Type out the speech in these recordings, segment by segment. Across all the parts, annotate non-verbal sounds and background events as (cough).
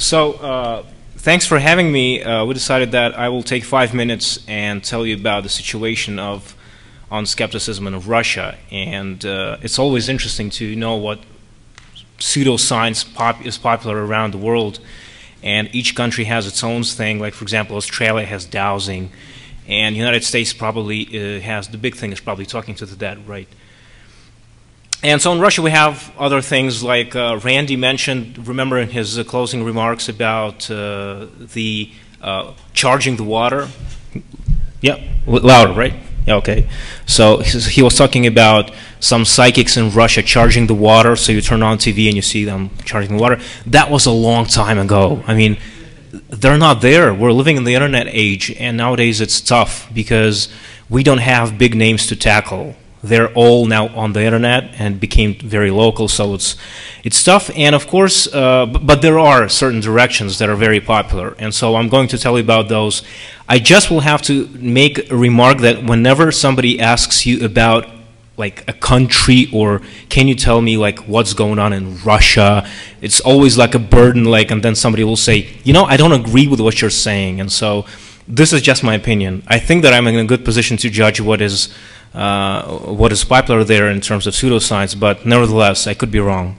So, uh, thanks for having me. Uh, we decided that I will take five minutes and tell you about the situation of on skepticism in Russia. And uh, it's always interesting to know what pseudoscience pop is popular around the world. And each country has its own thing. Like, for example, Australia has dowsing, and United States probably uh, has the big thing is probably talking to the dead, right? And so in Russia, we have other things like uh, Randi mentioned, remember in his uh, closing remarks about uh, the uh, charging the water? Yeah, louder, right? Yeah, okay. So he was talking about some psychics in Russia charging the water, so you turn on TV and you see them charging the water. That was a long time ago. I mean, they're not there. We're living in the internet age, and nowadays it's tough because we don't have big names to tackle they're all now on the internet and became very local, so it's it's tough. And of course, uh, but there are certain directions that are very popular, and so I'm going to tell you about those. I just will have to make a remark that whenever somebody asks you about like a country or can you tell me like what's going on in Russia it's always like a burden like and then somebody will say you know I don't agree with what you're saying and so this is just my opinion I think that I'm in a good position to judge what is what is popular there in terms of pseudoscience, but nevertheless, I could be wrong.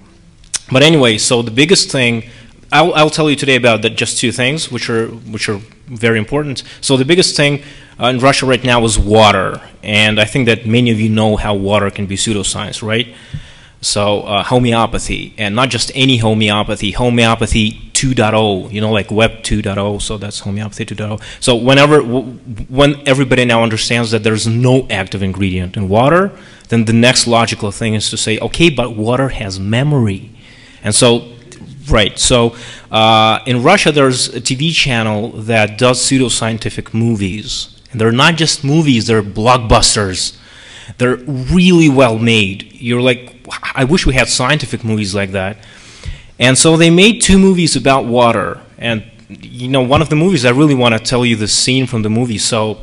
But anyway, so the biggest thing, I'll, I'll tell you today about that just two things, which are, which are very important. So the biggest thing uh, in Russia right now is water, and I think that many of you know how water can be pseudoscience, right? So uh, homeopathy, and not just any homeopathy, homeopathy 2.0, you know, like Web 2.0, so that's homeopathy 2.0. So whenever, when everybody now understands that there's no active ingredient in water, then the next logical thing is to say, okay, but water has memory. And so, right, so uh, in Russia there's a TV channel that does pseudoscientific movies. And they're not just movies, they're blockbusters. They're really well made. You're like, I wish we had scientific movies like that. And so they made two movies about water. And, you know, one of the movies, I really want to tell you the scene from the movie. So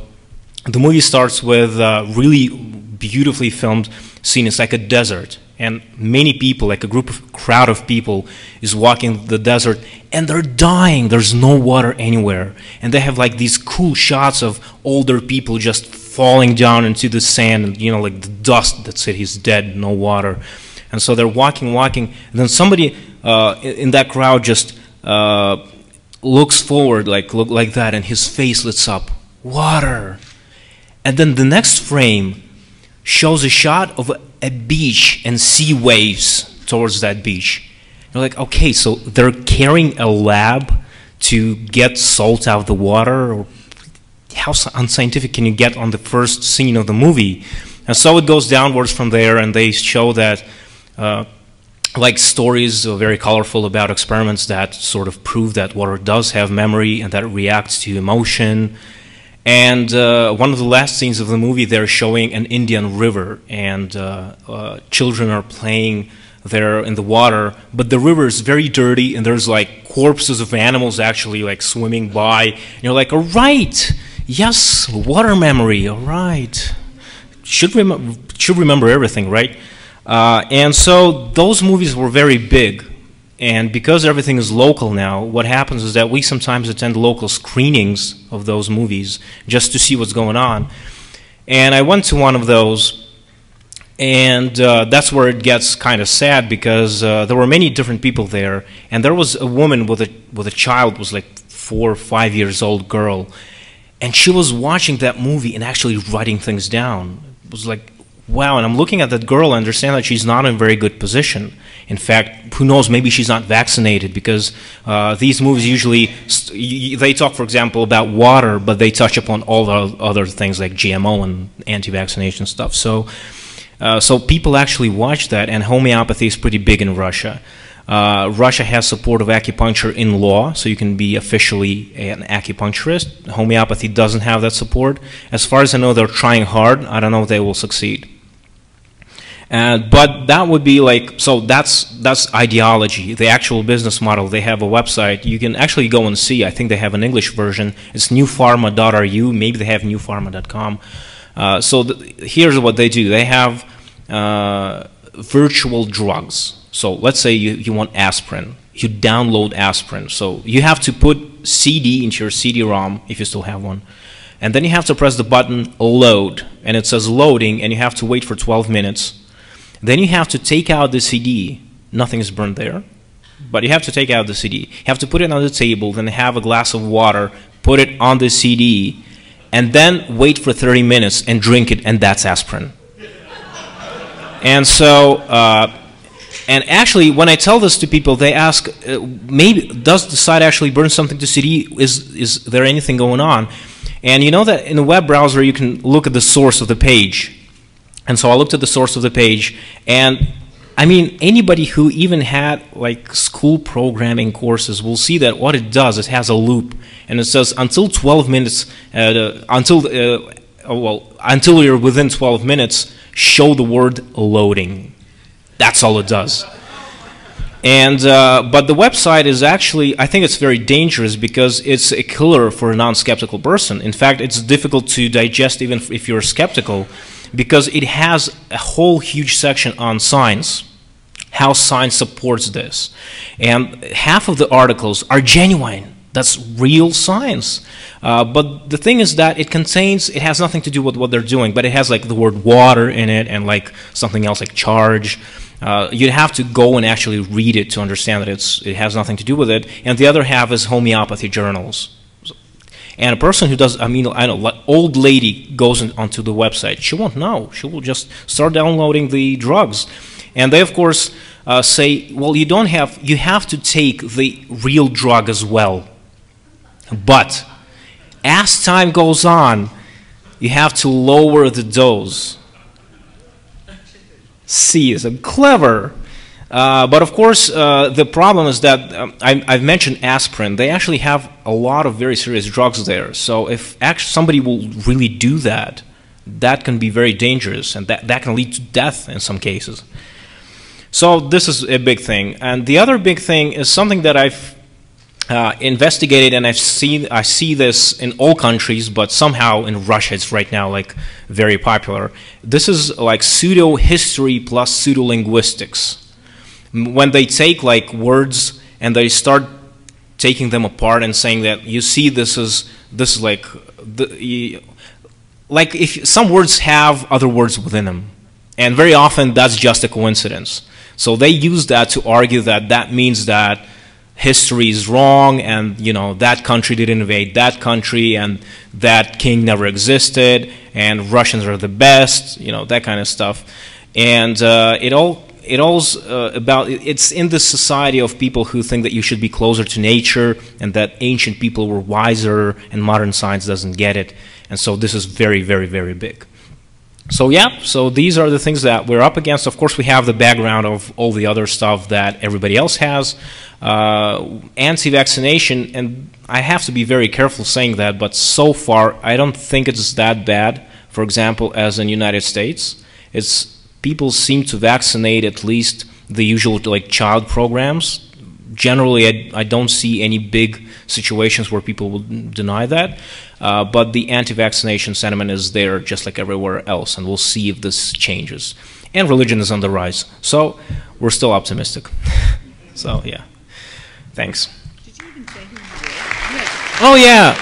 the movie starts with a really beautifully filmed scene. It's like a desert. And many people, like a group of crowd of people, is walking the desert and they're dying. There's no water anywhere. And they have like these cool shots of older people just falling down into the sand and you know like the dust that said he's dead no water and so they're walking walking and then somebody uh, in that crowd just uh, looks forward like look like that and his face lights up. Water. And then the next frame shows a shot of a, beach and sea waves towards that beach. You're like okay so they're carrying a lab to get salt out of the water? Or how unscientific can you get on the first scene of the movie? And so it goes downwards from there, and they show that, uh, like stories very colorful about experiments that sort of prove that water does have memory and that it reacts to emotion. And uh, one of the last scenes of the movie, they're showing an Indian river, and uh, uh children are playing there in the water, but the river is very dirty, and there's like corpses of animals actually like swimming by. And you're like, all right Yes, water memory. All right. Should rem should remember everything, right? Uh, and so those movies were very big. And because everything is local now, what happens is that we sometimes attend local screenings of those movies just to see what's going on. And I went to one of those, and uh, that's where it gets kind of sad because uh, there were many different people there, and there was a woman with a with a child, was like four or five years old girl, and she was watching that movie and actually writing things down. It was like, wow. And I'm looking at that girl and understand that she's not in a very good position. In fact, who knows, maybe she's not vaccinated because uh, these movies usually, they talk, for example, about water, but they touch upon all the other things like GMO and anti-vaccination stuff. So, uh, so people actually watch that, and homeopathy is pretty big in Russia. Uh, Russia has support of acupuncture in law, so you can be officially an acupuncturist. Homeopathy doesn't have that support. As far as I know, they're trying hard. I don't know if they will succeed. Uh, but that would be like so. That's that's ideology. The actual business model. They have a website. You can actually go and see. I think they have an English version. It's newpharma.ru. Maybe they have newpharma.com. Uh, so here's what they do. They have uh, virtual drugs. So let's say you, you want aspirin. you download aspirin. So you have to put CD into your CD-ROM if you still have one. And then you have to press the button load. And it says loading, and you have to wait for 12 minutes. Then you have to take out the CD. Nothing is burned there. But you have to take out the CD. You have to put it on the table, then have a glass of water, put it on the CD, and then wait for 30 minutes and drink it, and that's aspirin. and so, uh, and actually, when I tell this to people, they ask, uh, maybe does the site actually burn something to CD? Is is there anything going on? And you know that in a web browser, you can look at the source of the page. And so I looked at the source of the page, and I mean, anybody who even had like school programming courses will see that what it does, it has a loop, and it says until 12 minutes, uh, until uh, well, until you're within 12 minutes, show the word loading. That's all it does. And uh, but the website is actually, I think it's very dangerous because it's a killer for a non-skeptical person. In fact, it's difficult to digest even if you're skeptical, because it has a whole huge section on science, how science supports this, and half of the articles are genuine. That's real science. Uh, but the thing is that it contains, it has nothing to do with what they're doing, but it has like the word water in it and like something else like charge. Uh, you'd have to go and actually read it to understand that it's, it has nothing to do with it. And the other half is homeopathy journals. And a person who does, I mean, I know, like old lady goes in, onto the website. She won't know. She will just start downloading the drugs. And they, of course, uh, say, well, you don't have, you have to take the real drug as well. But as time goes on, you have to lower the dose. See, a clever. Uh, but of course, uh, the problem is that um, I, have mentioned aspirin. They actually have a lot of very serious drugs there. So if somebody will really do that, that can be very dangerous, and that, that can lead to death in some cases. So this is a big thing. And the other big thing is something that I've uh, investigated, and I've seen I see this in all countries, but somehow in Russia it's right now like very popular. This is like pseudo history plus pseudo linguistics. When they take like words and they start taking them apart and saying that you see this is this is like the, like if some words have other words within them, and very often that's just a coincidence. So they use that to argue that that means that history is wrong and you know that country didn't invade that country and that king never existed and Russians are the best you know that kind of stuff and uh, it all it all's uh, about it's in the society of people who think that you should be closer to nature and that ancient people were wiser and modern science doesn't get it and so this is very very very big so yeah, so these are the things that we're up against. Of course, we have the background of all the other stuff that everybody else has. Uh, anti-vaccination, and I have to be very careful saying that, but so far I don't think it's that bad. For example, as in the United States, it's people seem to vaccinate at least the usual like child programs. Generally, I, I don't see any big situations where people will deny that. Uh, but the anti-vaccination sentiment is there just like everywhere else, and we'll see if this changes. And religion is on the rise, so we're still optimistic. (laughs) so yeah, thanks. Oh yeah,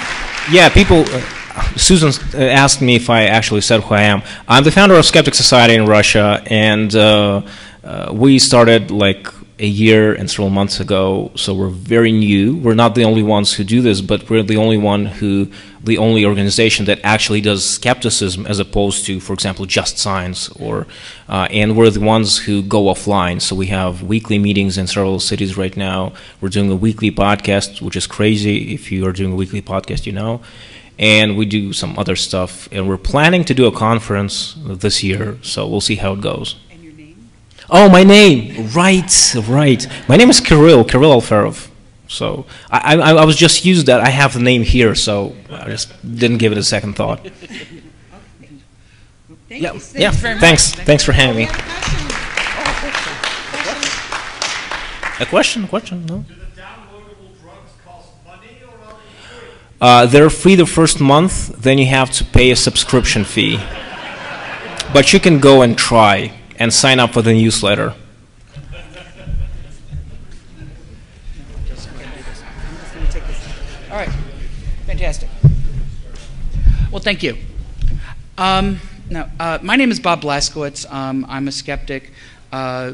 yeah. People. Uh, Susan uh, asked me if I actually said who I am. I'm the founder of Skeptic Society in Russia, and uh, uh, we started like a year and several months ago, so we're very new. We're not the only ones who do this, but we're the only one who, the only organization that actually does skepticism as opposed to, for example, just science. Or, uh, and we're the ones who go offline. So we have weekly meetings in several cities right now. We're doing a weekly podcast, which is crazy. If you are doing a weekly podcast, you know. And we do some other stuff, and we're planning to do a conference this year. So we'll see how it goes. And your name? Oh, my name. Right, right. My name is Kirill, Kirill Alferov. So I, I, I was just used that I have the name here, so I just didn't give it a second thought. (laughs) Thank yeah, you. yeah. Thanks. Thanks for having me. A question? A question? No. Uh, they're free the first month, then you have to pay a subscription fee. But you can go and try and sign up for the newsletter. All right. Fantastic. Well, thank you. Um, now, uh, my name is Bob Blaskiewicz. Um, I'm a skeptic uh,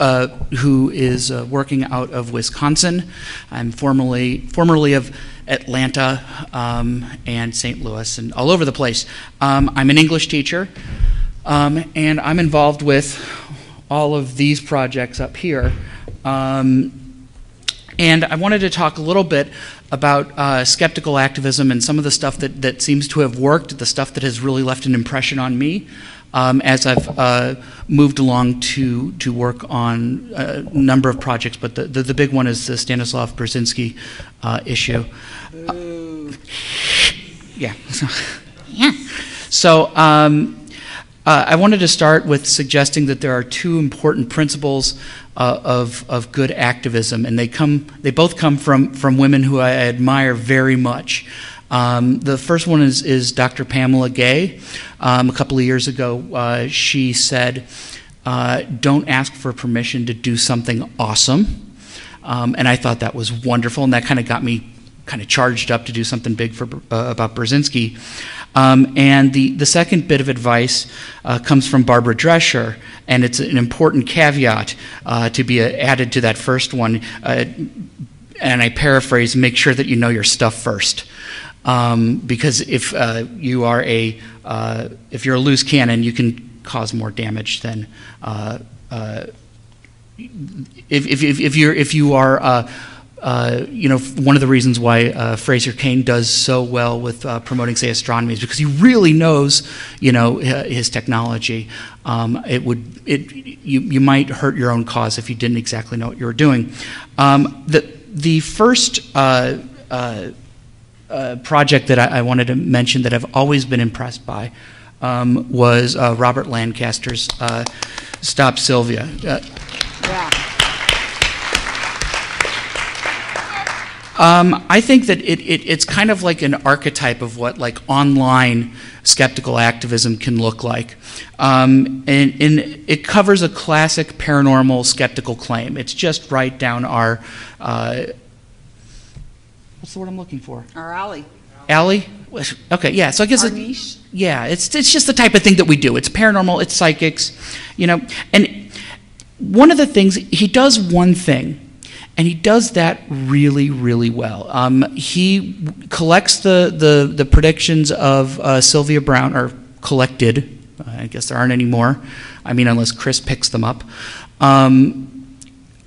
uh, who is uh, working out of Wisconsin. I'm formerly formerly of Atlanta um, and St. Louis and all over the place. Um, I'm an English teacher, um, and I'm involved with all of these projects up here. Um, and I wanted to talk a little bit about uh, skeptical activism and some of the stuff that, that seems to have worked, the stuff that has really left an impression on me um, as I've uh, moved along to, to work on a number of projects. But the, the, the big one is the Stanislav Burzynski uh, issue. Uh, yeah. (laughs) yeah. So, um, uh, I wanted to start with suggesting that there are two important principles uh, of, of good activism, and they come they both come from, from women who I admire very much. Um, the first one is, is Dr. Pamela Gay. Um, a couple of years ago, uh, she said, uh, "Don't ask for permission to do something awesome," um, and I thought that was wonderful, and that kind of got me kind of charged up to do something big for, uh, about Burzynski. Um, and the, the second bit of advice uh, comes from Barbara Drescher, and it's an important caveat uh, to be uh, added to that first one. Uh, and I paraphrase make sure that you know your stuff first. Um, because if uh, you are a if you're a loose cannon, you can cause more damage than if, if, if, you're, if you are uh, you know, one of the reasons why uh, Fraser Cain does so well with uh, promoting, say, astronomy is because he really knows, you know, his technology. Um, it would, it, you, you might hurt your own cause if you didn't exactly know what you were doing. Um, the, the first uh, uh, project that I, I, wanted to mention that I've always been impressed by um, was Robert Lancaster's Stop Sylvia. yeah. Um, I think that it, it, it's kind of like an archetype of what like online skeptical activism can look like. Um, and, and, it covers a classic paranormal skeptical claim. It's just right down our, uh, what's the word I'm looking for? Our alley. Alley? Okay, yeah. So I guess Our it, niche? yeah, it's it's just the type of thing that we do. It's paranormal. It's psychics, you know. And one of the things he does one thing and he does that really, really well. Um, he collects the, the, the predictions of uh, Sylvia Browne, or collected, I guess there aren't any more. I mean, unless Chris picks them up. Um,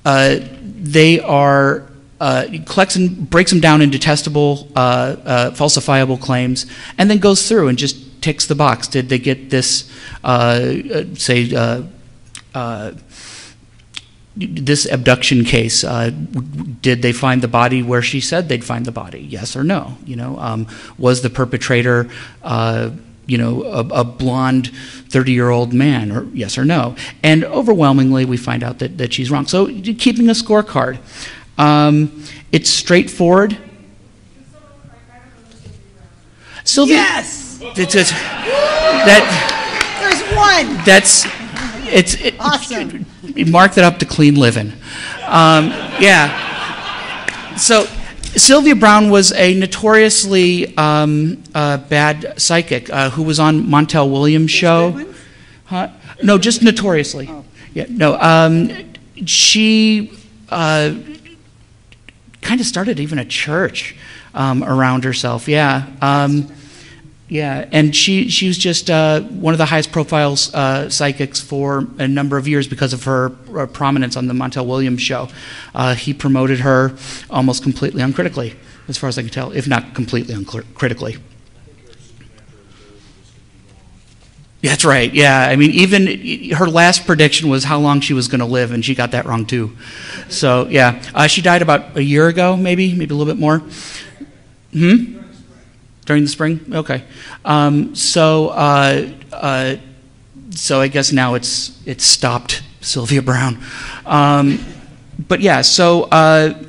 uh, they are, uh, collects and breaks them down into testable, uh, uh, falsifiable claims, and then goes through and just ticks the box. Did they get this, uh, say, this abduction case, uh, did they find the body where she said they'd find the body? Yes or no? You know, um, was the perpetrator, uh, you know, a, a blonde 30-year-old man, or yes or no? And overwhelmingly, we find out that, that she's wrong. So keeping a scorecard. Um, it's straightforward. Sylvia. Yes. It's, it's, that. There's one. That's it's it, awesome. Mark that up to clean living. Um, yeah. So Sylvia Browne was a notoriously um, uh, bad psychic uh, who was on Montel Williams' show. Huh? No, just notoriously. Oh. Yeah. No. Um, she uh, kind of started even a church um, around herself. Yeah. Um, yeah, and she she was just uh, one of the highest profile uh, psychics for a number of years because of her uh, prominence on the Montel Williams show. Uh, he promoted her almost completely uncritically, as far as I can tell, if not completely uncritically. That's right. Yeah, I mean, even her last prediction was how long she was going to live, and she got that wrong too. So yeah, uh, she died about a year ago, maybe, maybe a little bit more. Hmm. During the spring? Okay. Um, so, uh, uh, so I guess now it's, it's stopped Sylvia Browne. Um, but yeah, so uh,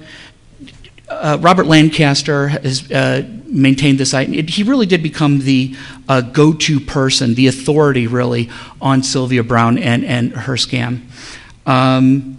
uh Robert Lancaster has uh, maintained this site. It, he really did become the uh, go to person, the authority really, on Sylvia Browne and, and her scam. Um,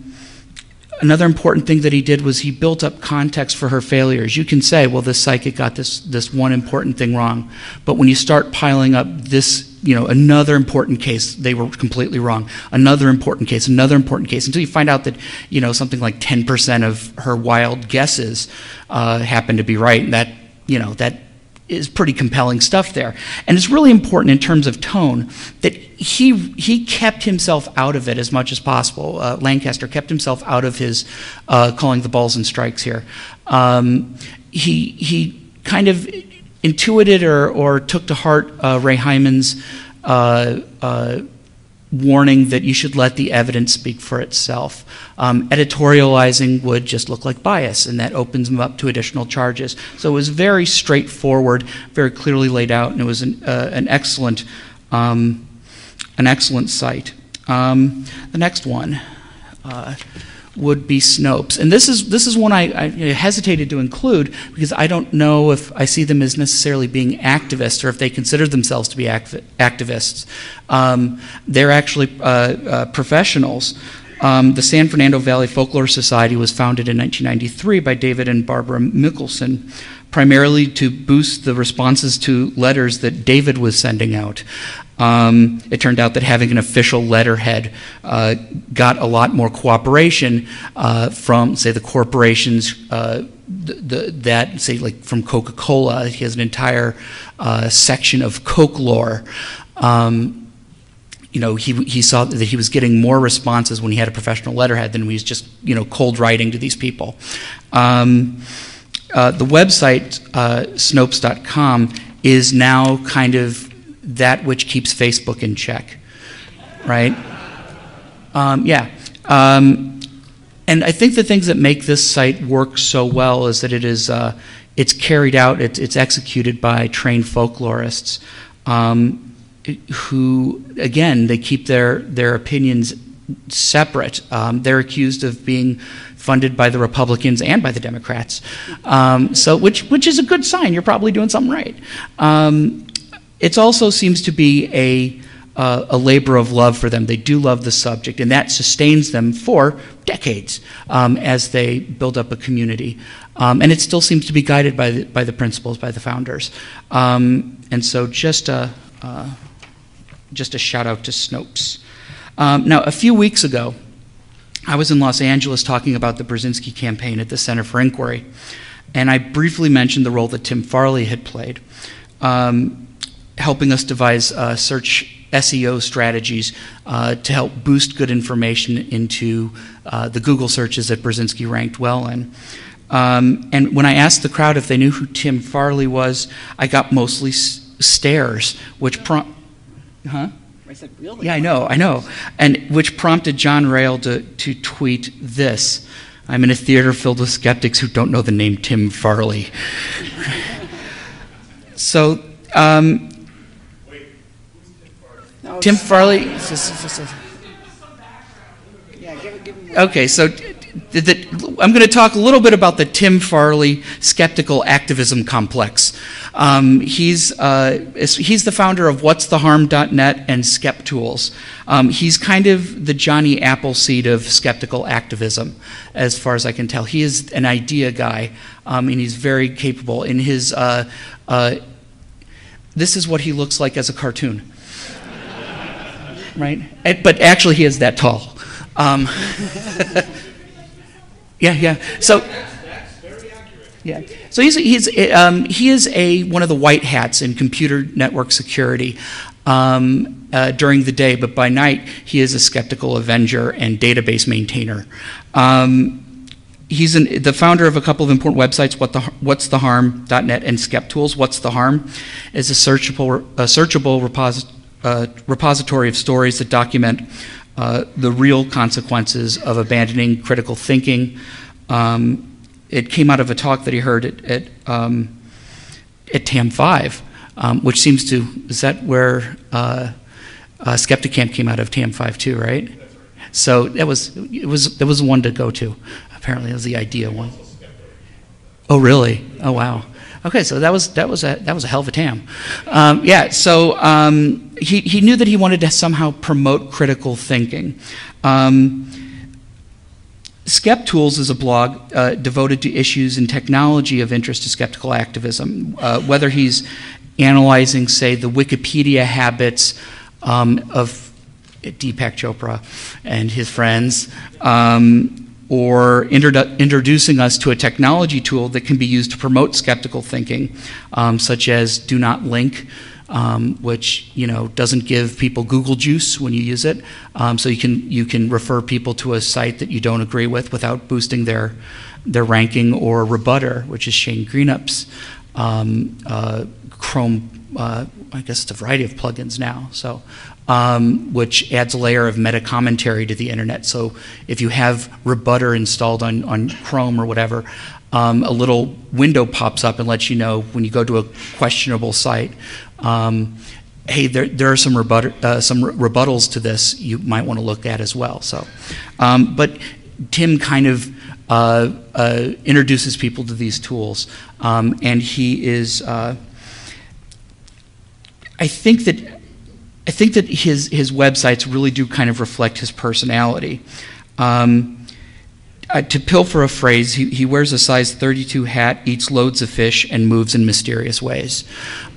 another important thing that he did was he built up context for her failures. You can say, well, this psychic got this, this one important thing wrong. But when you start piling up this, you know, another important case, they were completely wrong. Another important case, another important case, until you find out that, you know, something like 10% of her wild guesses uh, happen to be right. And that, you know, that is pretty compelling stuff there. And it's really important in terms of tone that he, he kept himself out of it as much as possible. Uh, Lancaster kept himself out of his uh, calling the balls and strikes here. Um, he, he kind of intuited or, or took to heart uh, Ray Hyman's uh, uh, warning that you should let the evidence speak for itself. Um, editorializing would just look like bias, and that opens them up to additional charges. So it was very straightforward, very clearly laid out, and it was an, uh, an excellent, um, an excellent site. Um, the next one. Uh, would be Snopes. And this is, this is one I, I, hesitated to include because I don't know if I see them as necessarily being activists or if they consider themselves to be activists. Um, they're actually uh, uh, professionals. Um, the San Fernando Valley Folklore Society was founded in 1993 by David and Barbara Mikkelson, primarily to boost the responses to letters that David was sending out. Um, it turned out that having an official letterhead uh, got a lot more cooperation uh, from, say, the corporations uh, the, that, say, like from Coca Cola. He has an entire uh, section of Coke lore. Um, you know, he, he saw that he was getting more responses when he had a professional letterhead than when he was just, you know, cold writing to these people. Um, uh, the website, uh, Snopes.com, is now kind of that which keeps Facebook in check, right? Um, yeah. Um, and I think the things that make this site work so well is that it is uh, it's carried out, it's, it's executed by trained folklorists um, who, again, they keep their, their opinions separate. Um, they're accused of being funded by the Republicans and by the Democrats. Um, so, which which is a good sign. You're probably doing something right. Um, it also seems to be a, uh, a labor of love for them. They do love the subject, and that sustains them for decades um, as they build up a community. Um, and it still seems to be guided by the, by the principles, by the founders. Um, and so just a, uh, just a shout out to Snopes. Um, now, a few weeks ago, I was in Los Angeles talking about the Burzynski campaign at the Center for Inquiry, and I briefly mentioned the role that Tim Farley had played. Um, helping us devise uh, search SEO strategies uh, to help boost good information into uh, the Google searches that Burzynski ranked well in. Um, and when I asked the crowd if they knew who Tim Farley was, I got mostly stares, which prompt. Huh? I said, really? Yeah, I know, I know. And which prompted John Rail to, to tweet this I'm in a theater filled with skeptics who don't know the name Tim Farley. (laughs) so, um, Tim Farley. Okay, so I'm going to talk a little bit about the Tim Farley skeptical activism complex. Um, he's, uh, he's the founder of what'stheharm.net and SkepTools. Um, he's kind of the Johnny Appleseed of skeptical activism, as far as I can tell. He is an idea guy, um, and he's very capable. In his, uh, uh, this is what he looks like as a cartoon right? But actually, he is that tall. Um, (laughs) yeah, yeah. So. Yeah. So he's, he's um, he is a one of the white hats in computer network security um, uh, during the day, but by night he is a skeptical avenger and database maintainer. Um, he's an, the founder of a couple of important websites, what the, what's the harm.net and SkepTools. What's the harm is a searchable, a searchable repository a repository of stories that document uh, the real consequences of abandoning critical thinking. Um, it came out of a talk that he heard at, at, um, at TAM 5, um, which seems to, is that where uh, uh, Skeptic Camp came out of TAM 5 too, right? So that was, it was, that was one to go to. Apparently, it was the idea one. Oh, really? Oh, wow. Okay, so that was that was a that was a hell of a TAM. Um, yeah, so um, he he knew that he wanted to somehow promote critical thinking. Um, SkepTools is a blog uh, devoted to issues in technology of interest to skeptical activism, uh, whether he's analyzing, say, the Wikipedia habits um, of Deepak Chopra and his friends, um, or introdu- introducing us to a technology tool that can be used to promote skeptical thinking, um, such as Do Not Link. Um, which you know doesn't give people Google juice when you use it, um, so you can you can refer people to a site that you don't agree with without boosting their their ranking, or rbutr, which is Shane Greenup's um, uh, Chrome. Uh, I guess it's a variety of plugins now. So um, which adds a layer of meta commentary to the internet. So if you have rbutr installed on, on Chrome or whatever, um, a little window pops up and lets you know when you go to a questionable site. Um, hey, there, there are some, rebut- uh, some re- rebuttals to this you might want to look at as well. So, um, but Tim kind of uh, uh, introduces people to these tools, um, and he is. I think that I think that his, his websites really do kind of reflect his personality. Um, uh, to pilfer a phrase, he, he, wears a size 32 hat, eats loads of fish, and moves in mysterious ways.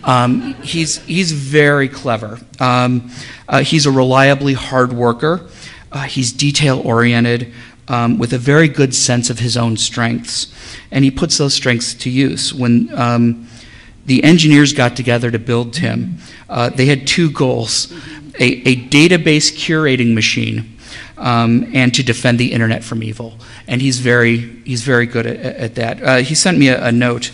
Um, he's, he's very clever. Um, uh, he's a reliably hard worker. Uh, he's detail oriented um, with a very good sense of his own strengths. And he puts those strengths to use. When um, the engineers got together to build Tim, uh, they had two goals a, a database curating machine um, and to defend the internet from evil. And he's very, he's very good at, at that. Uh, he sent me a, a note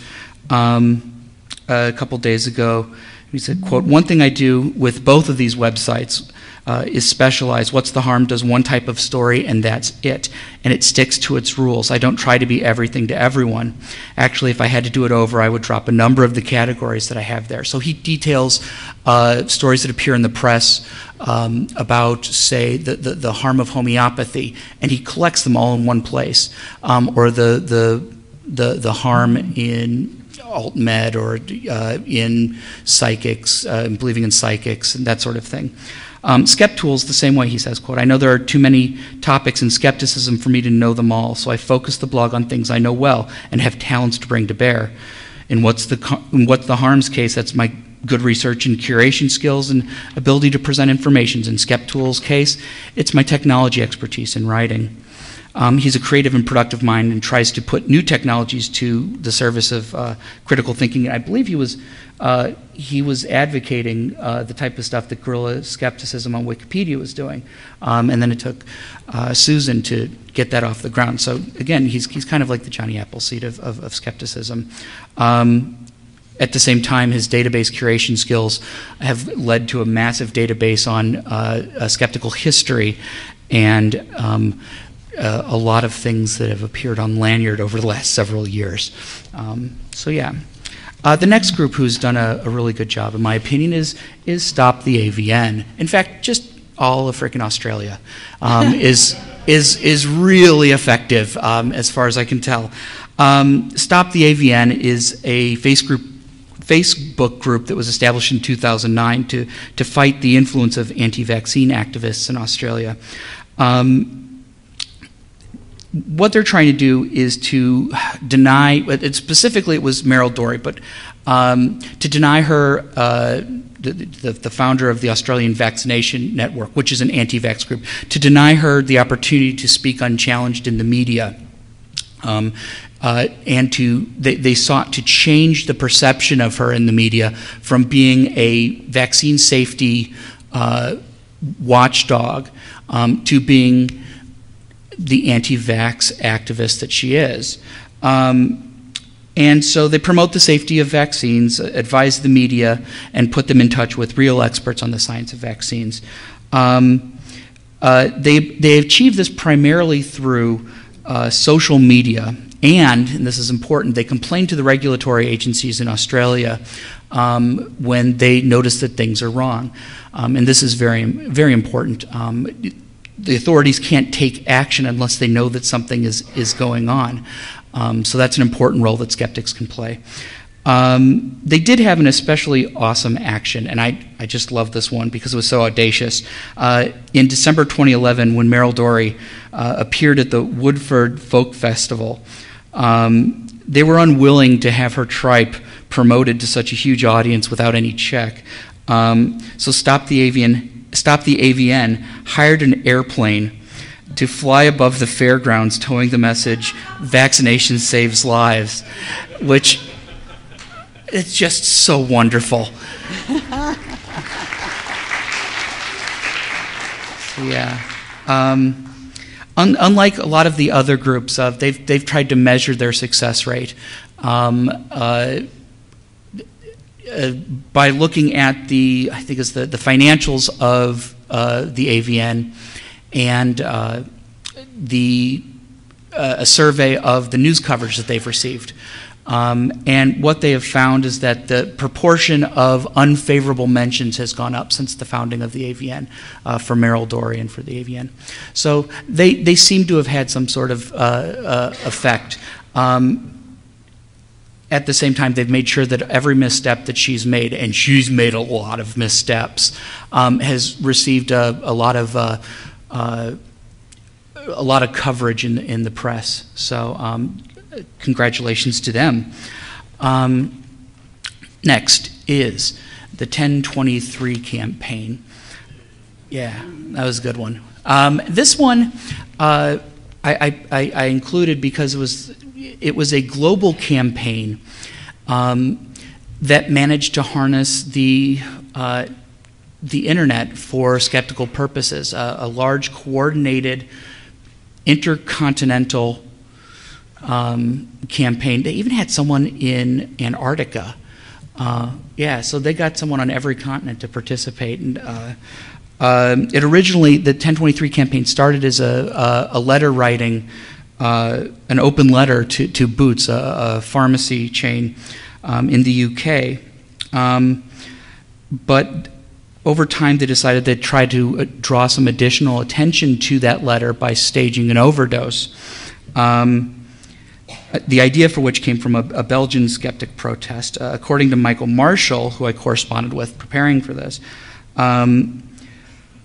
um, a couple days ago. He said, quote, one thing I do with both of these websites uh, is specialized. What's the harm does one type of story, and that's it. And it sticks to its rules. I don't try to be everything to everyone. Actually, if I had to do it over, I would drop a number of the categories that I have there. So he details uh, stories that appear in the press um, about, say, the, the, the, harm of homeopathy, and he collects them all in one place, um, or the, the, the, the harm in alt med or uh, in psychics, uh, believing in psychics, and that sort of thing. Um, SkepTools, the same way he says, quote, I know there are too many topics in skepticism for me to know them all, so I focus the blog on things I know well and have talents to bring to bear. In what's the, in what's the harms case, that's my good research and curation skills and ability to present information. In SkepTools' case, it's my technology expertise in writing. Um, he's a creative and productive mind and tries to put new technologies to the service of uh, critical thinking. I believe he was uh, he was advocating uh, the type of stuff that guerrilla skepticism on Wikipedia was doing, um, and then it took uh, Susan to get that off the ground. So again, he's he's kind of like the Johnny Appleseed of, of, of skepticism. Um, at the same time, his database curation skills have led to a massive database on uh, skeptical history and um, uh, a lot of things that have appeared on Lanyrd over the last several years. Um, so yeah. Uh, the next group who's done a, a, really good job, in my opinion, is is Stop the AVN. In fact, just all of freaking Australia um, (laughs) is is is really effective um, as far as I can tell. Um, Stop the AVN is a face group, Facebook group that was established in 2009 to to fight the influence of anti-vaccine activists in Australia. Um, what they're trying to do is to deny, specifically it was Meryl Dorey, but um, to deny her, uh, the, the, the, founder of the Australian Vaccination Network, which is an anti vax group, to deny her the opportunity to speak unchallenged in the media. Um, uh, and to they, they, sought to change the perception of her in the media from being a vaccine safety uh, watchdog um, to being the anti vax activist that she is. Um, and so they promote the safety of vaccines, advise the media, and put them in touch with real experts on the science of vaccines. Um, uh, they, they achieve this primarily through uh, social media, and, and this is important, they complain to the regulatory agencies in Australia um, when they notice that things are wrong. Um, and this is very, very important. The authorities can't take action unless they know that something is, is going on. Um, so that's an important role that skeptics can play. Um, they did have an especially awesome action, and I, I just love this one because it was so audacious. Uh, in December 2011, when Meryl Dorey uh, appeared at the Woodford Folk Festival, um, they were unwilling to have her tripe promoted to such a huge audience without any check. Um, so Stop the AVN, Stop the AVN hired an airplane to fly above the fairgrounds towing the message, vaccination saves lives, which it's just so wonderful. (laughs) yeah. Um, un- unlike a lot of the other groups, uh, they've, they've tried to measure their success rate um, uh, uh, by looking at the, I think it's the, the financials of uh, the AVN and uh, the, uh, a survey of the news coverage that they've received. Um, and what they have found is that the proportion of unfavorable mentions has gone up since the founding of the AVN uh, for Meryl Dorey and for the AVN. So they, they seem to have had some sort of uh, uh, effect. Um, at the same time, they've made sure that every misstep that she's made, and she's made a lot of missteps, um, has received a, a lot of uh, uh, a lot of coverage in, in the press. So um, congratulations to them. Um, next is the 1023 campaign. Yeah, that was a good one. Um, this one uh, I, I, I, included because it was, it was a global campaign um, that managed to harness the, uh, the internet for skeptical purposes, uh, a large coordinated intercontinental um, campaign. They even had someone in Antarctica. Uh, yeah, so they got someone on every continent to participate. And uh, uh, it originally, the 1023 campaign started as a, a, a letter writing, uh, an open letter to, to Boots, a, a pharmacy chain um, in the UK. Um, but over time, they decided they'd try to uh, draw some additional attention to that letter by staging an overdose. Um, the idea for which came from a, a Belgian skeptic protest. Uh, according to Michael Marshall, who I corresponded with preparing for this, um,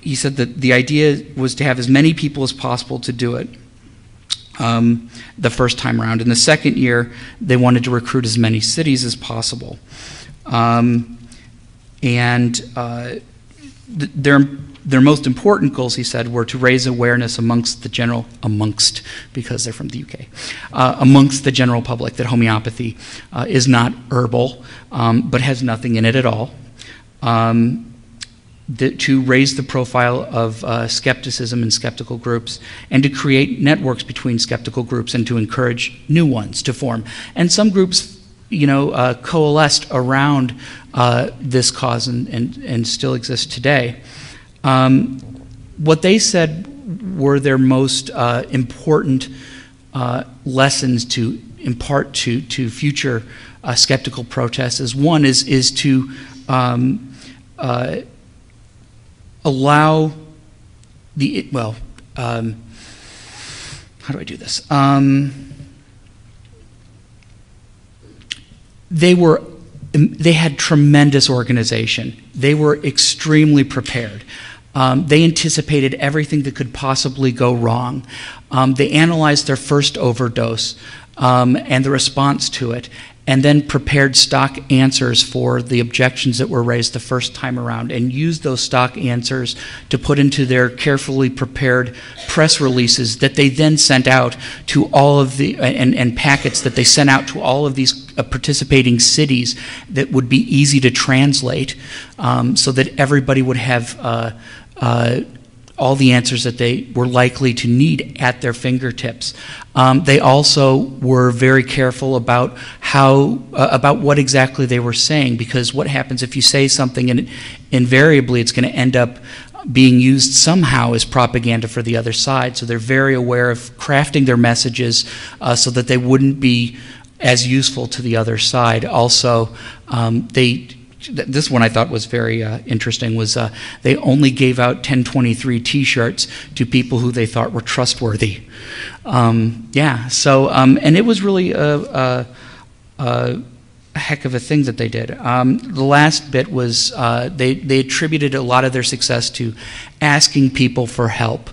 he said that the idea was to have as many people as possible to do it um, the first time around. In the second year, they wanted to recruit as many cities as possible. Um, and uh, th- their their most important goals, he said, were to raise awareness amongst the general, amongst, because they're from the UK, uh, amongst the general public that homeopathy uh, is not herbal, um, but has nothing in it at all. Um, to raise the profile of uh, skepticism in skeptical groups and to create networks between skeptical groups and to encourage new ones to form. And some groups, you know, uh, coalesced around uh, this cause and, and, and still exist today. Um, what they said were their most uh, important uh, lessons to impart to, to future uh, skeptical protests is one is, is to um, uh, allow the, well, um, how do I do this? Um, they were they had tremendous organization. They were extremely prepared. Um, they anticipated everything that could possibly go wrong. Um, they analyzed their first overdose um, and the response to it, and then prepared stock answers for the objections that were raised the first time around, and used those stock answers to put into their carefully prepared press releases that they then sent out to all of the and, and packets that they sent out to all of these uh, participating cities that would be easy to translate, um, so that everybody would have. Uh, uh, all the answers that they were likely to need at their fingertips. Um, they also were very careful about how uh, about what exactly they were saying because what happens if you say something and it, invariably it's going to end up being used somehow as propaganda for the other side. So they're very aware of crafting their messages uh, so that they wouldn't be as useful to the other side. Also, um, they this one I thought was very uh, interesting was uh, they only gave out 1023 T-shirts to people who they thought were trustworthy. Um, yeah. So um, and it was really a, a, a, heck of a thing that they did. Um, the last bit was uh, they, they attributed a lot of their success to asking people for help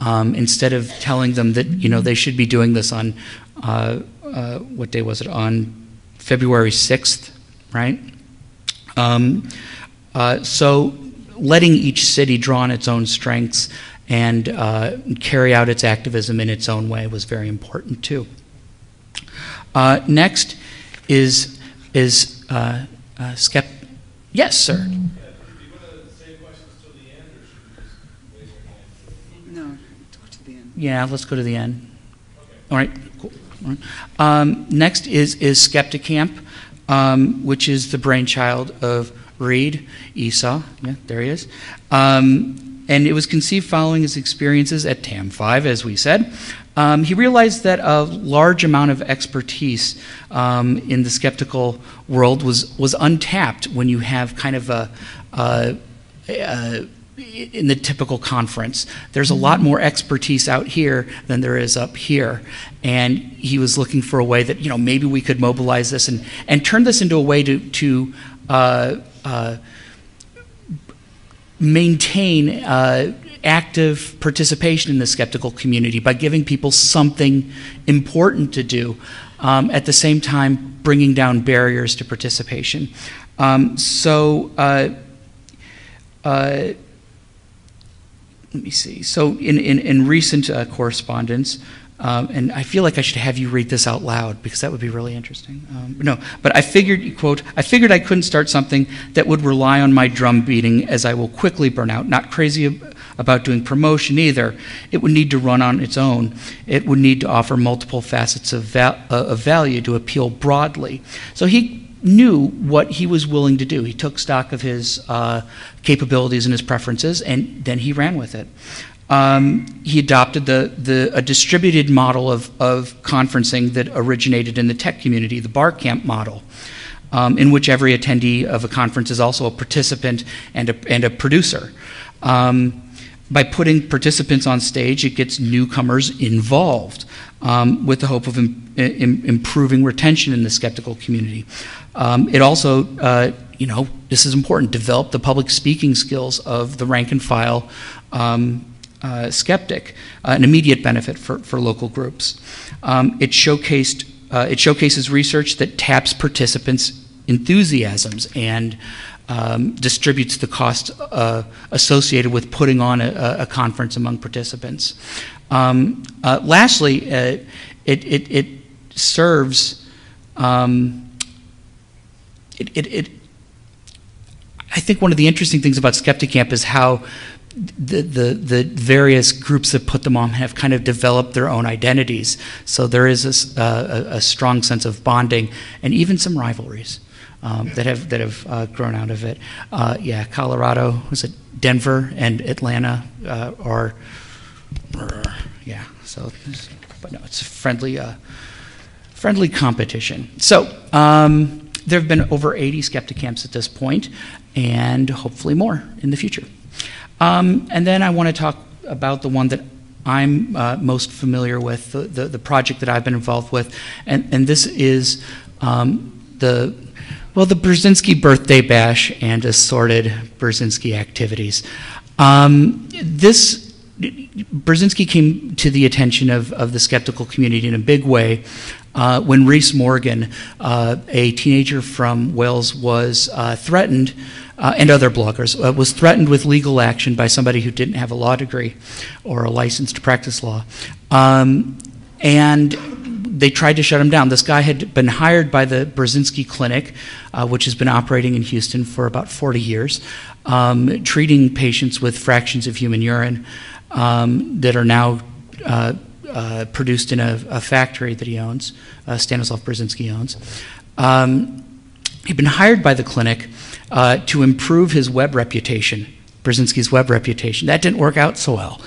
um, instead of telling them that you know they should be doing this on uh, uh, what day was it on February 6th, right? Um, uh, so letting each city draw on its own strengths and uh, carry out its activism in its own way was very important too. Uh, next is is uh, uh, skept. Yes, sir. No, go to the end. Yeah, let's go to the end. All right, cool. All right. Um, next is is Skepticamp, um, which is the brainchild of Reed Esau. Yeah, there he is. Um, and it was conceived following his experiences at TAM 5, as we said. Um, he realized that a large amount of expertise um, in the skeptical world was, was untapped when you have kind of a, a, a in the typical conference. There's a lot more expertise out here than there is up here. And he was looking for a way that, you know, maybe we could mobilize this and, and turn this into a way to, to uh, uh, maintain uh, active participation in the skeptical community by giving people something important to do, um, at the same time bringing down barriers to participation. Um, so, uh, uh, let me see. So, in, in, in recent uh, correspondence, um, and I feel like I should have you read this out loud because that would be really interesting. Um, no, but I figured, quote, I figured I couldn't start something that would rely on my drum beating as I will quickly burn out. Not crazy ab- about doing promotion either. It would need to run on its own. It would need to offer multiple facets of, uh, of value to appeal broadly. So he knew what he was willing to do. He took stock of his uh, capabilities and his preferences, and then he ran with it um, he adopted the, the, a distributed model of, of conferencing that originated in the tech community, the Barcamp model, um, in which every attendee of a conference is also a participant and a, and a producer. Um, by putting participants on stage, it gets newcomers involved um, with the hope of Im- Im- improving retention in the skeptical community. Um, it also, uh, you know, this is important, develop the public speaking skills of the rank and file um, uh, skeptic, uh, an immediate benefit for, for local groups. Um, it, showcased, uh, it showcases research that taps participants' enthusiasms and um, distributes the cost uh, associated with putting on a, a conference among participants. Um, uh, lastly, uh, it, it, it, serves, um, it, it, it, I think one of the interesting things about Skepticamp is how the, the, the various groups that put them on have kind of developed their own identities. So there is a, a, a strong sense of bonding and even some rivalries um, that have, that have uh, grown out of it. Uh, yeah, Colorado, was it Denver and Atlanta uh, are, yeah, so, but no, it's friendly, uh, friendly competition. So, um, there have been over 80 skeptic camps at this point, and hopefully more in the future. Um, and then I want to talk about the one that I'm uh, most familiar with, the, the, the, project that I've been involved with, and, and this is um, the well, the Burzynski birthday bash and assorted Burzynski activities. Um, this Burzynski came to the attention of, of the skeptical community in a big way uh, when Rhys Morgan, uh, a teenager from Wales, was uh, threatened uh, and other bloggers, uh, was threatened with legal action by somebody who didn't have a law degree or a license to practice law. Um, and they tried to shut him down. This guy had been hired by the Burzynski Clinic, uh, which has been operating in Houston for about 40 years, um, treating patients with fractions of human urine um, that are now uh, uh, produced in a, a, factory that he owns, uh, Stanislav Burzynski owns. Um, he'd been hired by the clinic uh, to improve his web reputation, Burzynski's web reputation. That didn't work out so well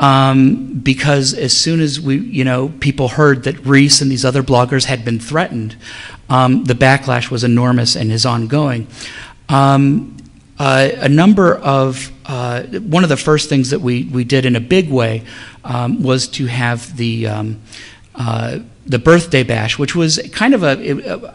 um, because as soon as we, you know, people heard that Rhys and these other bloggers had been threatened, um, the backlash was enormous and is ongoing. Um, uh, a number of uh, one of the first things that we, we did in a big way um, was to have the um, uh, the birthday bash, which was kind of a,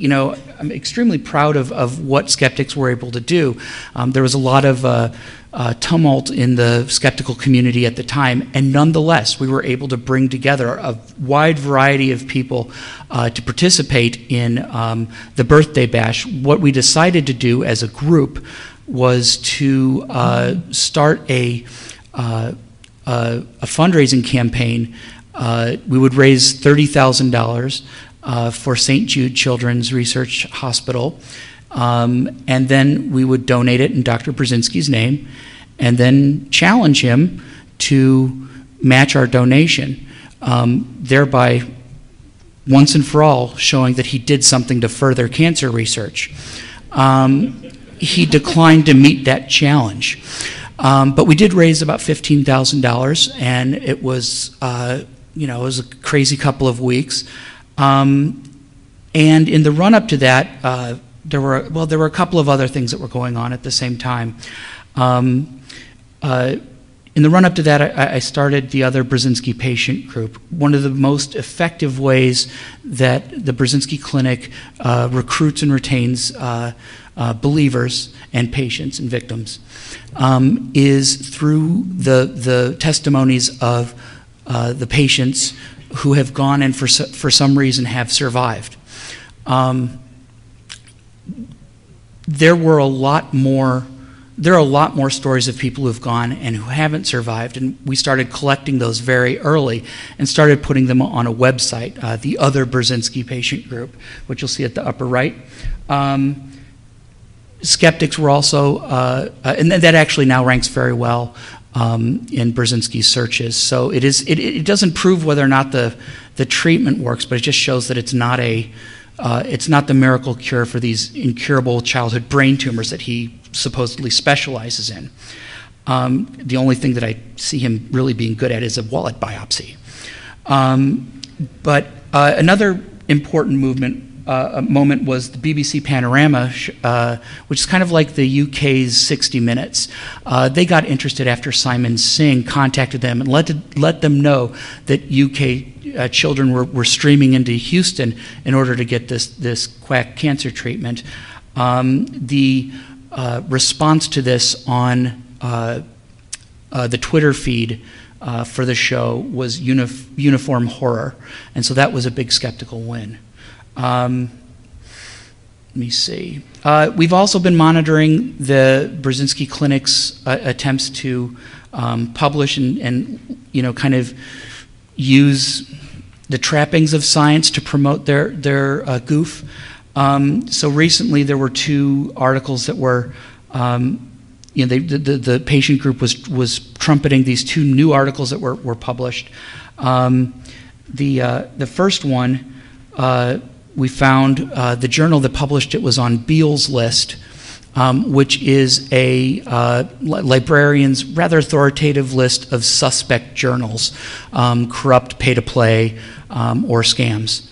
you know, I'm extremely proud of, of what skeptics were able to do. Um, there was a lot of uh, uh, tumult in the skeptical community at the time, and nonetheless, we were able to bring together a wide variety of people uh, to participate in um, the birthday bash. What we decided to do as a group was to uh, start a, uh, a fundraising campaign. Uh, we would raise $30,000 uh, for St. Jude Children's Research Hospital. Um, and then we would donate it in Dr. Burzynski's name and then challenge him to match our donation, um, thereby, once and for all, showing that he did something to further cancer research. Um, he declined to meet that challenge. Um, but we did raise about $15,000, and it was, uh, you know, it was a crazy couple of weeks. Um, and in the run up to that, uh, there were well, there were a couple of other things that were going on at the same time. Um, uh, in the run up to that, I, I, started the other Burzynski patient group. One of the most effective ways that the Burzynski Clinic uh, recruits and retains uh, uh, believers and patients and victims um, is through the, the testimonies of uh, the patients who have gone and for, for some reason have survived. Um, there were a lot more there are a lot more stories of people who've gone and who haven't survived, and we started collecting those very early and started putting them on a website, uh, the Other Burzynski Patient Group, which you'll see at the upper right. Um, skeptics were also, uh, uh, and that actually now ranks very well um, in Burzynski's searches. So it is, it, it doesn't prove whether or not the, the treatment works, but it just shows that it's not a, uh, it's not the miracle cure for these incurable childhood brain tumors that he supposedly specializes in. Um, the only thing that I see him really being good at is a wallet biopsy. Um, but uh, another important movement uh, moment was the BBC Panorama, uh, which is kind of like the UK's 60 Minutes. Uh, they got interested after Simon Singh contacted them and let, let them know that UK uh, children were, were streaming into Houston in order to get this, this quack cancer treatment. Um, the uh, response to this on uh, the Twitter feed for the show was unif- uniform horror, and so that was a big skeptical win. Um, let me see. Uh, we've also been monitoring the Burzynski Clinic's uh, attempts to um, publish and, and, you know, kind of use the trappings of science to promote their, their uh, goof. Um, so recently there were two articles that were, um, you know, they, the, the, the, patient group was, was trumpeting these two new articles that were, were published. Um, the, uh, the first one uh, we found uh, the journal that published it was on Beall's list, um, which is a uh, librarian's rather authoritative list of suspect journals, um, corrupt, pay to play, um, or scams.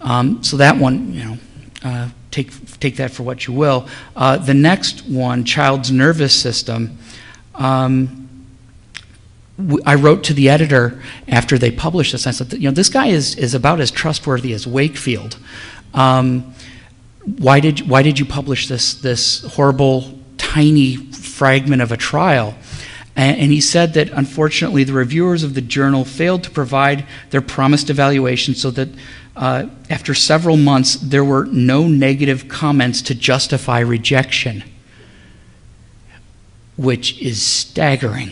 Um, so that one, you know, uh, take take that for what you will. Uh, the next one, child's nervous system. Um, I wrote to the editor after they published this. I said, you know, this guy is, is about as trustworthy as Wakefield. Um, why did why did you publish this this horrible tiny fragment of a trial? And, and he said that unfortunately the reviewers of the journal failed to provide their promised evaluation, so that uh, after several months there were no negative comments to justify rejection, which is staggering.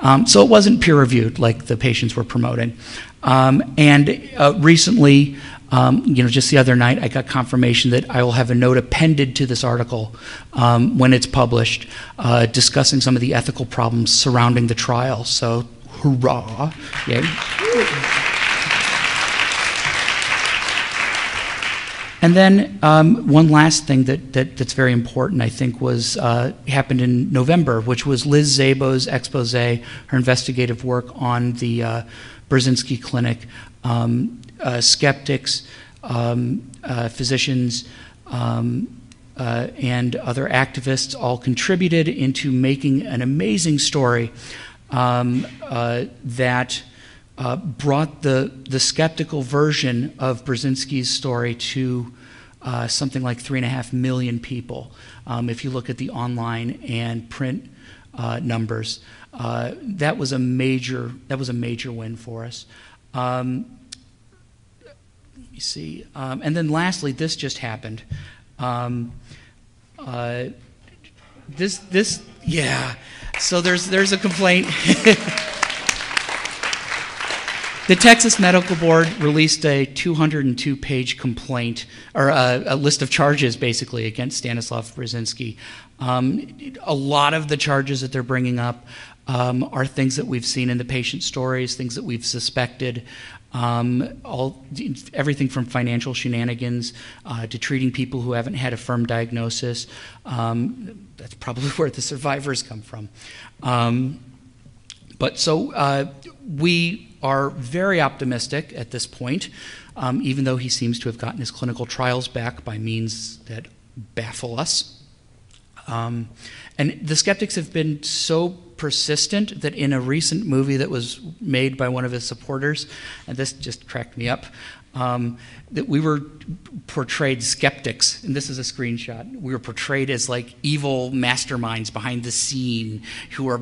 Um, so it wasn't peer reviewed like the patients were promoting. Um, and uh, recently, um, you know, just the other night, I got confirmation that I will have a note appended to this article um, when it's published, uh, discussing some of the ethical problems surrounding the trial. So, hurrah! Yay. And then um, one last thing that, that, that's very important, I think, was uh, happened in November, which was Liz Szabo's expose, her investigative work on the uh, Burzynski Clinic. Um, uh, skeptics, um, uh, physicians, um, uh, and other activists all contributed into making an amazing story um, uh, that uh, brought the, the skeptical version of Burzynski's story to uh, something like three and a half million people. Um, if you look at the online and print uh, numbers, uh, that was a major that was a major win for us. Um, let me see, um, and then lastly, this just happened. Um, uh, this this yeah. So there's there's a complaint. (laughs) The Texas Medical Board released a 202 page complaint, or a, a, list of charges basically against Stanislav Burzynski. Um, a lot of the charges that they're bringing up um, are things that we've seen in the patient stories, things that we've suspected. Um, all everything from financial shenanigans uh, to treating people who haven't had a firm diagnosis. Um, that's probably (laughs) where the survivors come from. Um, but so uh, we are very optimistic at this point, um, even though he seems to have gotten his clinical trials back by means that baffle us. Um, and the skeptics have been so persistent that in a recent movie that was made by one of his supporters, and this just cracked me up, um, that we were portrayed skeptics, and this is a screenshot. We were portrayed as like evil masterminds behind the scene who are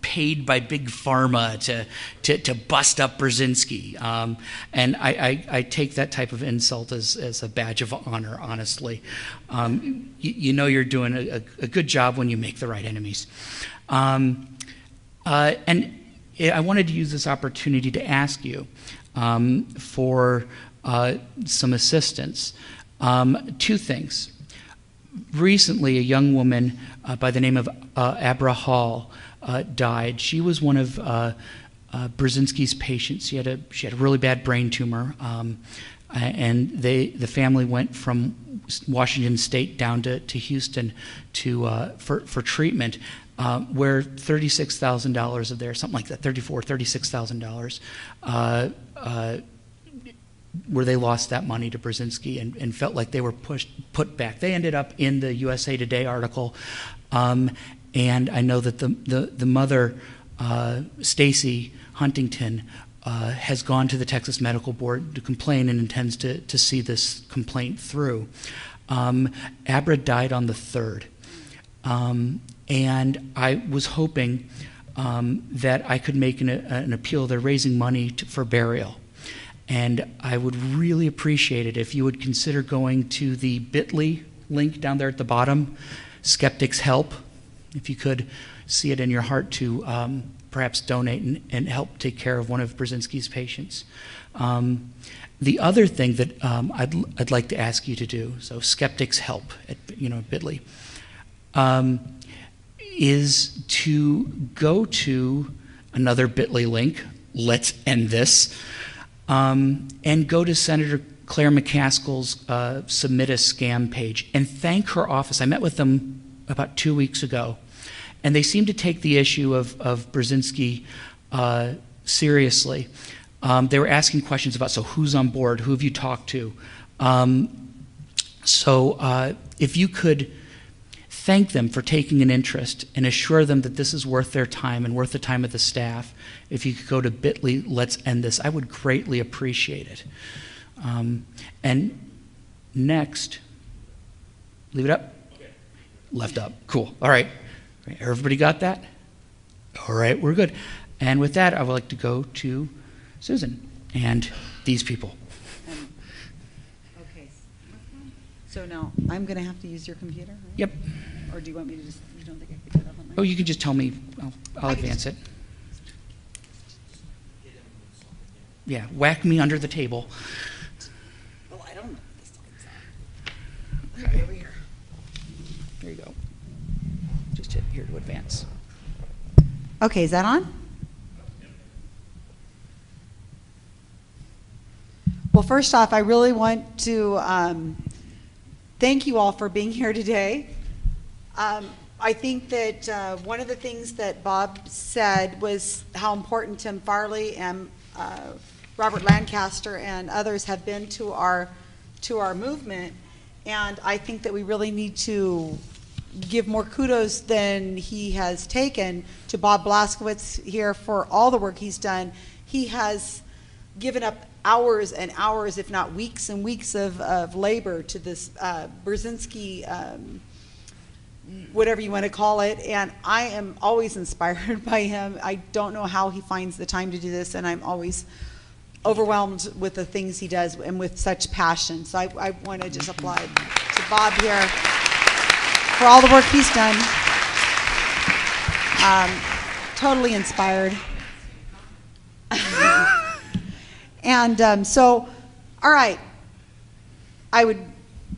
paid by big pharma to, to, to bust up Burzynski. Um, and I, I, I, take that type of insult as, as a badge of honor, honestly. Um, you, you, know you're doing a, a, good job when you make the right enemies. Um, uh, and I wanted to use this opportunity to ask you um, for uh, some assistance. Um, two things. Recently, a young woman uh, by the name of uh, Abra Hall uh, died. She was one of uh, uh, Burzynski's patients. She had a she had a really bad brain tumor, um, and they the family went from Washington State down to, to Houston to uh, for for treatment. Uh, where thirty-six thousand dollars of their something like that, thirty-four, thirty-six thousand dollars, where they lost that money to Burzynski and, and, felt like they were pushed put back. They ended up in the USA Today article, um, and I know that the, the, the mother, uh, Stacy Huntington, uh, has gone to the Texas Medical Board to complain and intends to, to see this complaint through. Um, Abra died on the 3rd. Um, and I was hoping um, that I could make an, an appeal. They're raising money to, for burial. And I would really appreciate it if you would consider going to the bit.ly link down there at the bottom, Skeptics Help if you could see it in your heart to um, perhaps donate and, and, help take care of one of Burzynski's patients. Um, the other thing that um, I'd, I'd like to ask you to do, so skeptics help at you know Bitly, um, is to go to another Bitly link. Let's end this, um, and go to Senator Claire McCaskill's uh, submit a scam page and thank her office. I met with them about two weeks ago, and they seem to take the issue of, of Burzynski uh, seriously. Um, they were asking questions about so who's on board, who have you talked to. Um, so uh, if you could thank them for taking an interest and assure them that this is worth their time and worth the time of the staff, if you could go to bit.ly, let's end this, I would greatly appreciate it. Um, and next, leave it up. Left up. Cool. All right. Everybody got that? All right, we're good. And with that, I would like to go to Susan and these people. Um, okay. So now I'm going to have to use your computer? Right? Yep. Or do you want me to just, you don't think I could get up on my Oh, you can just tell me. I'll, I'll advance it. Yeah, whack me under the table. Well, I don't know what this lights Okay. Over here. There you go Just hit here to advance. Okay, is that on? Well, first off, I really want to um, thank you all for being here today. Um, I think that uh, one of the things that Bob said was how important Tim Farley and uh, Robert Lancaster and others have been to our to our movement, and I think that we really need to give more kudos than he has taken to Bob Blaskiewicz here for all the work he's done. He has given up hours and hours, if not weeks and weeks of, of labor to this uh, Burzynski, um, whatever you want to call it. And I am always (laughs) inspired by him. I don't know how he finds the time to do this, and I'm always overwhelmed with the things he does and with such passion. So I, I want to just applaud to Bob here for all the work he's done. Um, totally inspired. (laughs) and um, so, all right. I would.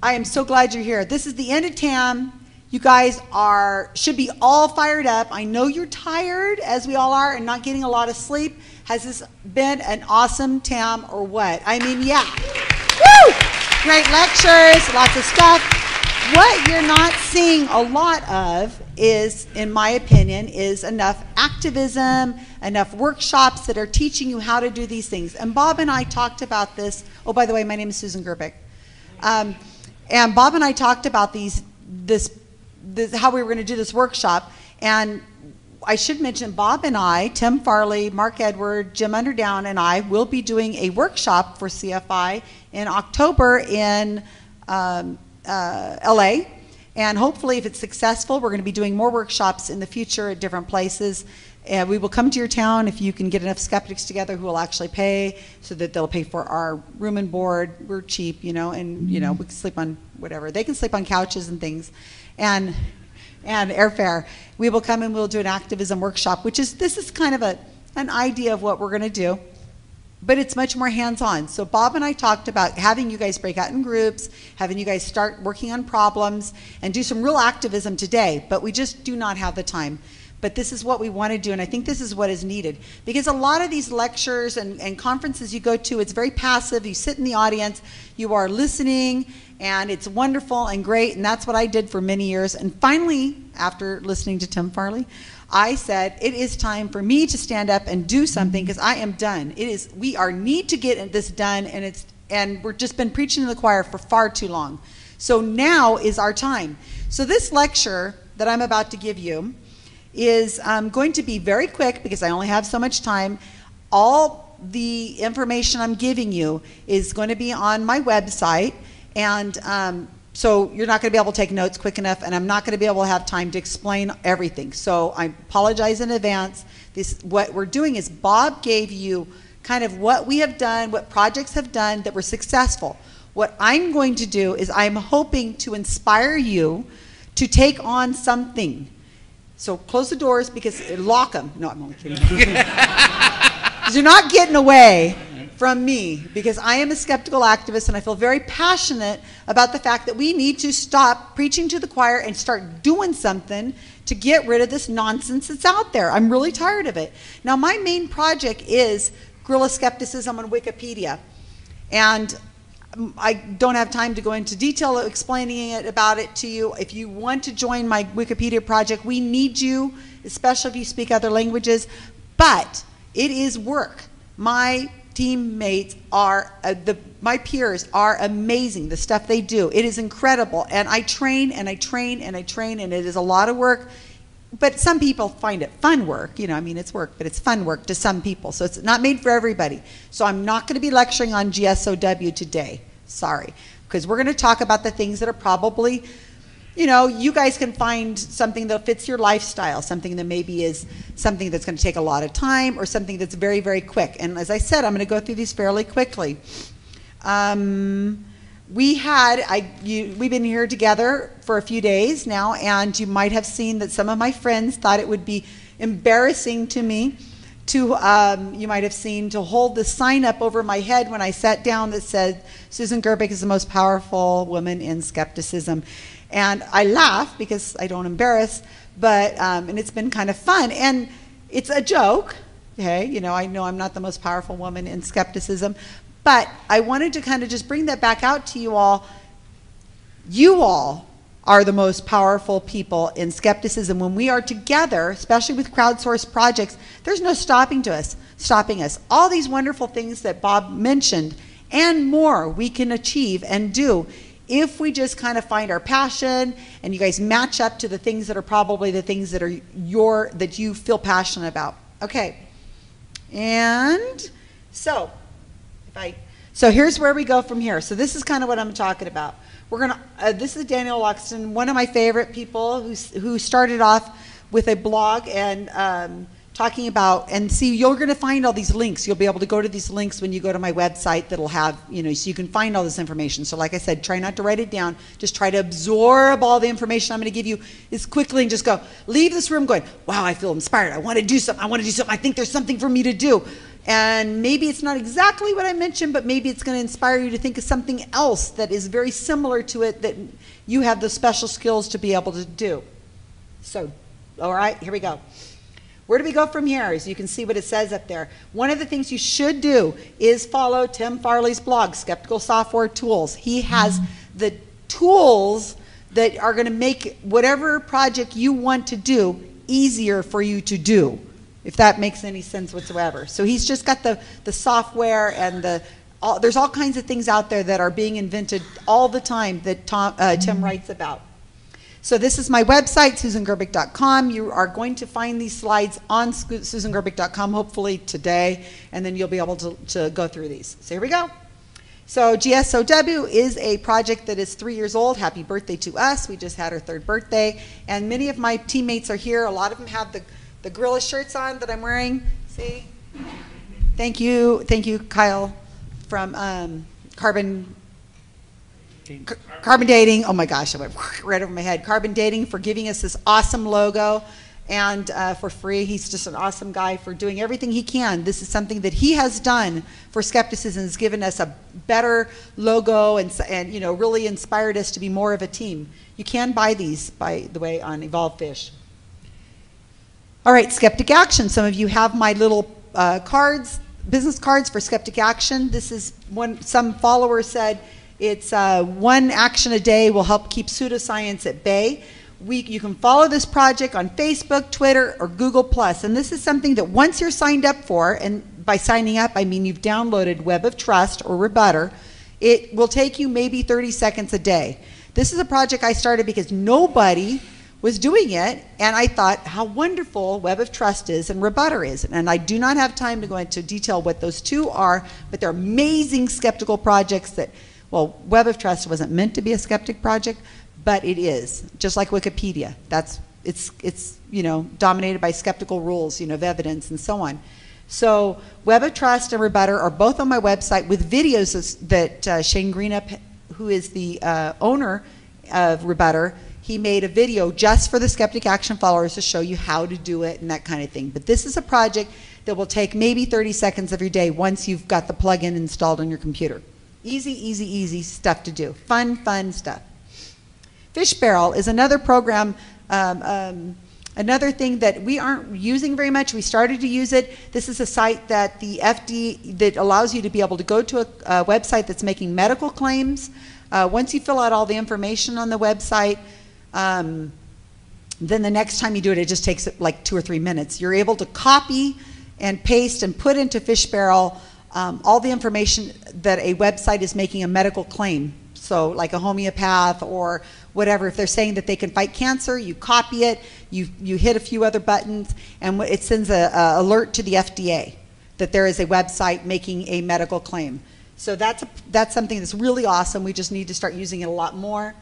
I am so glad you're here. This is the end of TAM. You guys are should be all fired up. I know you're tired, as we all are, and not getting a lot of sleep. Has this been an awesome TAM or what? I mean, yeah. Woo! Great lectures, lots of stuff. What you're not seeing a lot of is, in my opinion, is enough activism, enough workshops that are teaching you how to do these things. And Bob and I talked about this. Oh, by the way, my name is Susan Gerbic. Um, and Bob and I talked about these, this, this how we were going to do this workshop. And I should mention Bob and I, Tim Farley, Mark Edward, Jim Underdown, and I will be doing a workshop for CFI in October in um, uh, LA. And hopefully, if it's successful, we're going to be doing more workshops in the future at different places. And we will come to your town if you can get enough skeptics together who will actually pay so that they'll pay for our room and board. We're cheap, you know, and, you know, we can sleep on whatever. They can sleep on couches and things. And and airfare. We will come and we'll do an activism workshop, which is this is kind of a an idea of what we're going to do but it's much more hands-on. So Bob and I talked about having you guys break out in groups, having you guys start working on problems, and do some real activism today. But we just do not have the time. But this is what we want to do, and I think this is what is needed. Because a lot of these lectures and, and conferences you go to, it's very passive. You sit in the audience, you are listening, and it's wonderful and great, and that's what I did for many years. And finally, after listening to Tim Farley, I said, it is time for me to stand up and do something because I am done. It is, we are need to get this done and it's, and we're just been preaching to the choir for far too long. So now is our time. So this lecture that I'm about to give you is um, going to be very quick because I only have so much time. All the information I'm giving you is going to be on my website and um, so you're not going to be able to take notes quick enough, and I'm not going to be able to have time to explain everything. So I apologize in advance. This, what we're doing is Bob gave you kind of what we have done, what projects have done that were successful. What I'm going to do is I'm hoping to inspire you to take on something. So close the doors because lock them. No, I'm only kidding. (laughs) You're not getting away from me because I am a skeptical activist and I feel very passionate about the fact that we need to stop preaching to the choir and start doing something to get rid of this nonsense that's out there. I'm really tired of it. Now, my main project is guerrilla skepticism on Wikipedia. And I don't have time to go into detail explaining it about it to you. If you want to join my Wikipedia project, we need you, especially if you speak other languages. But it is work. My teammates are uh, the my peers are amazing the stuff they do. It is incredible and i train and i train and i train and it is a lot of work. But some people find it fun work you know i mean it's work but it's fun work to some people. So it's not made for everybody. So i'm not going to be lecturing on gsow today. Sorry. Because we're going to talk about the things that are probably you know, you guys can find something that fits your lifestyle, something that maybe is something that's going to take a lot of time or something that's very, very quick. And as I said, I'm going to go through these fairly quickly. Um, we had, I, you, we've been here together for a few days now, and you might have seen that some of my friends thought it would be embarrassing to me to, um, you might have seen, to hold the sign up over my head when I sat down that said, Susan Gerbic is the most powerful woman in skepticism. And I laugh because I don't embarrass, but, um, and it's been kind of fun. And it's a joke, okay? You know, I know I'm not the most powerful woman in skepticism, but I wanted to kind of just bring that back out to you all. You all are the most powerful people in skepticism. When we are together, especially with crowdsourced projects, there's no stopping to us, stopping us. All these wonderful things that Bob mentioned and more we can achieve and do if we just kind of find our passion and you guys match up to the things that are probably the things that are your that you feel passionate about okay and so if i So here's where we go from here. So this is kind of what I'm talking about. We're gonna. Uh, this is Daniel Loxton, one of my favorite people, who's, who started off with a blog and um, talking about. And see, you're going to find all these links. You'll be able to go to these links when you go to my website. That'll have you know, so you can find all this information. So like I said, try not to write it down. Just try to absorb all the information I'm going to give you as quickly and just go. Leave this room going. Wow, I feel inspired. I want to do something. I want to do something. I think there's something for me to do. And maybe it's not exactly what I mentioned, but maybe it's going to inspire you to think of something else that is very similar to it that you have the special skills to be able to do. So, all right, here we go. Where do we go from here? As you can see what it says up there. One of the things you should do is follow Tim Farley's blog, Skeptical Software Tools. He has the tools that are going to make whatever project you want to do easier for you to do if that makes any sense whatsoever. So he's just got the, the software and the, all, there's all kinds of things out there that are being invented all the time that Tom, uh, Tim writes about. So this is my website, susangerbic.com. You are going to find these slides on susangerbic.com hopefully today, and then you'll be able to, to go through these. So here we go. So GSOW is a project that is three years old. Happy birthday to us. We just had our third birthday. And many of my teammates are here. A lot of them have the the gorilla shirts on that I'm wearing. See? Thank you, thank you, Kyle, from um, Carbon Carbon Dating. Oh my gosh, I went (laughs) right over my head. Carbon Dating for giving us this awesome logo and uh, for free. He's just an awesome guy for doing everything he can. This is something that he has done for skepticism, has given us a better logo and, and you know really inspired us to be more of a team. You can buy these, by the way, on Evolve Fish. All right, Skeptic Action. Some of you have my little uh, cards, business cards for Skeptic Action. This is one, some follower said it's uh, one action a day will help keep pseudoscience at bay. We, you can follow this project on Facebook, Twitter, or Google+. And this is something that once you're signed up for, and by signing up, I mean you've downloaded Web of Trust or rbutr, it will take you maybe 30 seconds a day. This is a project I started because nobody was doing it, and I thought how wonderful Web of Trust is and rbutr is. And I do not have time to go into detail what those two are, but they're amazing skeptical projects that, well, Web of Trust wasn't meant to be a skeptic project, but it is, just like Wikipedia. That's it's it's you know dominated by skeptical rules, you know, of evidence and so on. So Web of Trust and rbutr are both on my website with videos that uh, Shane Greenup, who is the uh, owner of rbutr, he made a video just for the Skeptic Action followers to show you how to do it and that kind of thing. But this is a project that will take maybe 30 seconds of your day once you've got the plugin installed on your computer. Easy, easy, easy stuff to do. Fun, fun stuff. Fishbarrel is another program, um, um, another thing that we aren't using very much. We started to use it. This is a site that the FD that allows you to be able to go to a, a website that's making medical claims. Uh, once you fill out all the information on the website, um, then the next time you do it, it just takes like two or three minutes. You're able to copy and paste and put into Fishbarrel um, all the information that a website is making a medical claim. So, like a homeopath or whatever, if they're saying that they can fight cancer, you copy it, you, you hit a few other buttons, and it sends a, a alert to the FDA that there is a website making a medical claim. So that's, a, that's something that's really awesome. We just need to start using it a lot more.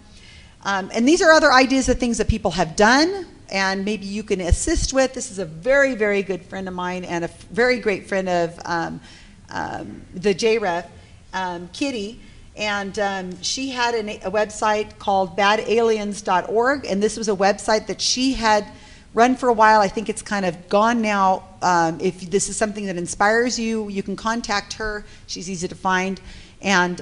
Um, and these are other ideas of things that people have done and maybe you can assist with. This is a very, very good friend of mine and a very great friend of um, um, the JREF, um, Kitty. And um, she had an, a website called badaliens.org, and this was a website that she had run for a while. I think it's kind of gone now. Um, if this is something that inspires you, you can contact her. She's easy to find. And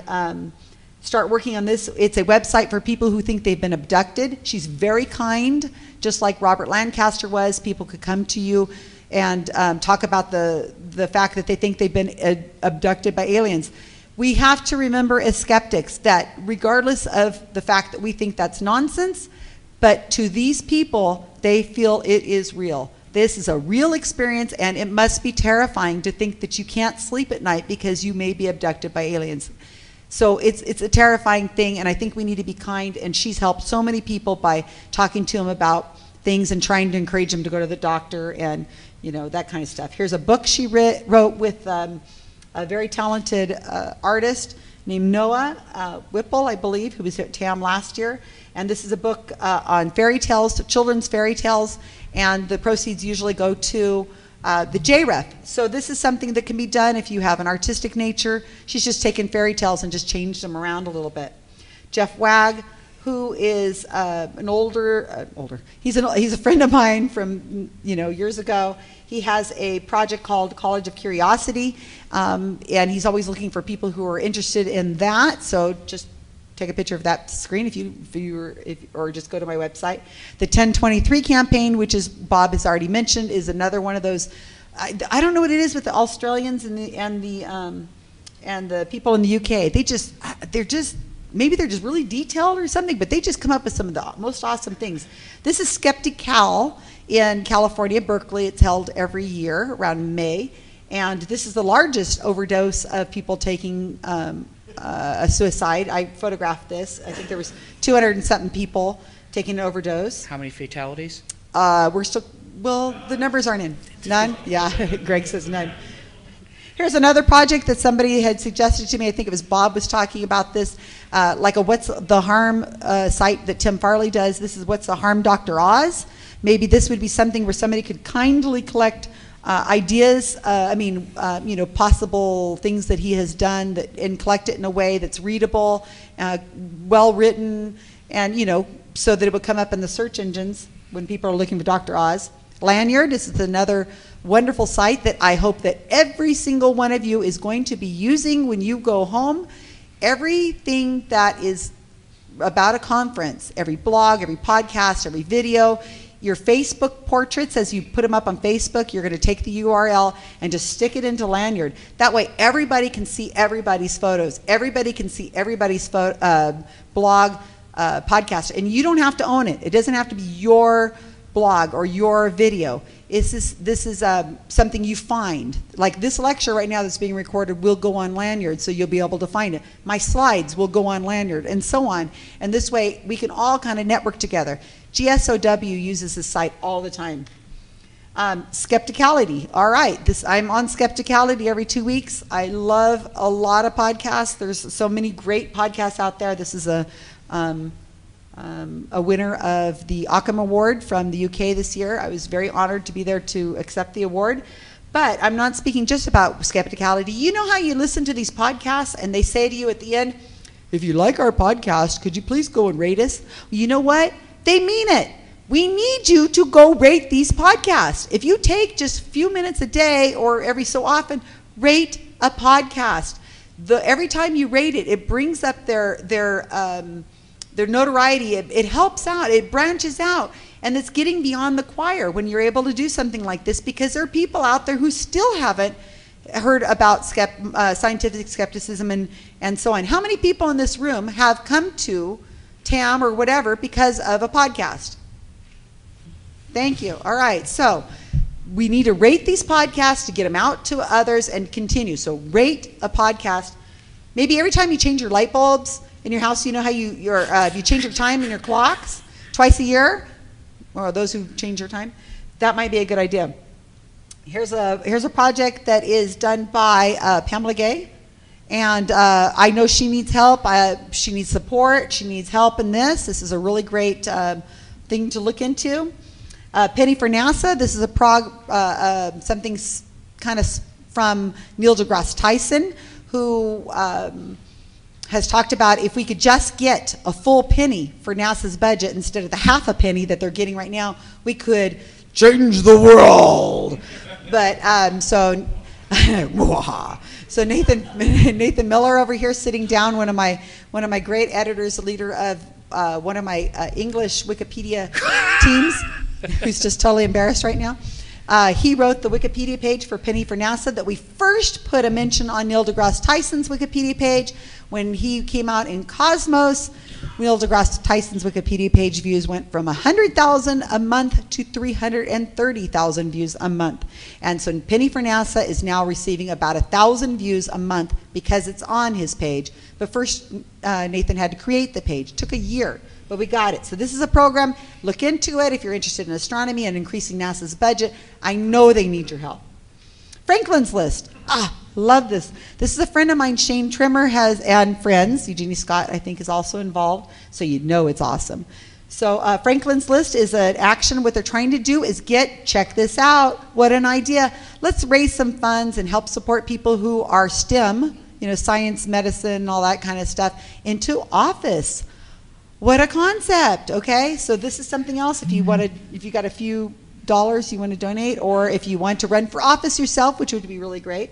start working on this. It's a website for people who think they've been abducted. She's very kind, just like Robert Lancaster was. People could come to you and um, talk about the, the fact that they think they've been uh, abducted by aliens. We have to remember as skeptics that regardless of the fact that we think that's nonsense, but to these people, they feel it is real. This is a real experience, and it must be terrifying to think that you can't sleep at night because you may be abducted by aliens. So it's, it's a terrifying thing, and I think we need to be kind. And she's helped so many people by talking to them about things and trying to encourage them to go to the doctor and you know that kind of stuff. Here's a book she writ, wrote with um, a very talented uh, artist named Noah uh, Whipple, I believe, who was at TAM last year. And this is a book uh, on fairy tales, children's fairy tales, and the proceeds usually go to uh, the JREF. So this is something that can be done if you have an artistic nature. She's just taken fairy tales and just changed them around a little bit. Jeff Wagg, who is uh, an older, uh, older, he's, an, he's a friend of mine from, you know, years ago. He has a project called College of Curiosity, um, and he's always looking for people who are interested in that. So just take a picture of that screen if you, if you were, if, or just go to my website. The 1023 campaign, which is Bob has already mentioned, is another one of those. I, I don't know what it is with the Australians and the and the um, and the people in the UK. They just they're just maybe they're just really detailed or something, but they just come up with some of the most awesome things. This is Skeptical in California, Berkeley. It's held every year around May, and this is the largest overdose of people taking um, uh, a suicide. I photographed this. I think there was 200 and something people taking an overdose. How many fatalities? Uh, we're still well. The numbers aren't in. None. Yeah, (laughs) Greg says none. Here's another project that somebody had suggested to me. I think it was Bob was talking about this, uh, like a what's the harm uh, site that Tim Farley does. This is what's the harm, Dr. Oz. Maybe this would be something where somebody could kindly collect uh, ideas, uh, I mean, uh, you know, possible things that he has done that, and collect it in a way that's readable, uh, well written, and, you know, so that it would come up in the search engines when people are looking for Dr. Oz. Lanyrd, this is another wonderful site that I hope that every single one of you is going to be using when you go home. Everything that is about a conference, every blog, every podcast, every video, your Facebook portraits, as you put them up on Facebook, you're going to take the URL and just stick it into Lanyrd. That way, everybody can see everybody's photos. Everybody can see everybody's photo, uh, blog, uh, podcast, and you don't have to own it. It doesn't have to be your blog or your video. This is, this is um, something you find. Like this lecture right now that's being recorded will go on Lanyrd, so you'll be able to find it. My slides will go on Lanyrd, and so on. And this way, we can all kind of network together. GSOW uses this site all the time. Um, skepticality. All right, this I'm on skepticality every two weeks. I love a lot of podcasts. There's so many great podcasts out there. This is a um, um, a winner of the Occam Award from the UK this year. I was very honored to be there to accept the award. But I'm not speaking just about skepticality. You know how you listen to these podcasts and they say to you at the end, if you like our podcast, could you please go and rate us? You know what? They mean it. We need you to go rate these podcasts. If you take just a few minutes a day or every so often, rate a podcast. The, every time you rate it, it brings up their, their, um, their notoriety. It, it helps out, it branches out. And it's getting beyond the choir when you're able to do something like this because there are people out there who still haven't heard about skept, uh, scientific skepticism and, and so on. How many people in this room have come to TAM or whatever because of a podcast. Thank you. All right. So we need to rate these podcasts to get them out to others and continue. So rate a podcast. Maybe every time you change your light bulbs in your house, you know how you your uh, you change your time in your clocks twice a year, or those who change your time. That might be a good idea. Here's a here's a project that is done by uh, Pamela Gay. And uh, I know she needs help. I, she needs support. She needs help in this. This is a really great uh, thing to look into. Uh, Penny for NASA. This is a prog, uh, uh, something kind of from Neil deGrasse Tyson, who um, has talked about if we could just get a full penny for NASA's budget instead of the half a penny that they're getting right now, we could change the world. But um, so, (laughs) So Nathan, (laughs) Nathan Miller over here sitting down, one of my, one of my great editors, the leader of uh, one of my uh, English Wikipedia teams, (laughs) who's just totally embarrassed right now. Uh, he wrote the Wikipedia page for Penny for NASA that we first put a mention on Neil deGrasse Tyson's Wikipedia page when he came out in Cosmos. Neil deGrasse Tyson's Wikipedia page views went from 100,000 a month to 330,000 views a month. And so Penny for NASA is now receiving about 1,000 views a month because it's on his page. But first, uh, Nathan had to create the page. It took a year, but we got it. So this is a program. Look into it if you're interested in astronomy and increasing NASA's budget. I know they need your help. Franklin's List. Ah, Love this. This is a friend of mine, Shane Trimmer, has and friends. Eugenie Scott, I think, is also involved, so you know it's awesome. So uh, Franklin's List is an action. What they're trying to do is get, check this out. What an idea. Let's raise some funds and help support people who are STEM, you know, science, medicine, all that kind of stuff, into office. What a concept, okay? So this is something else if you want to, if you got a few dollars you want to donate, or if you want to run for office yourself, which would be really great.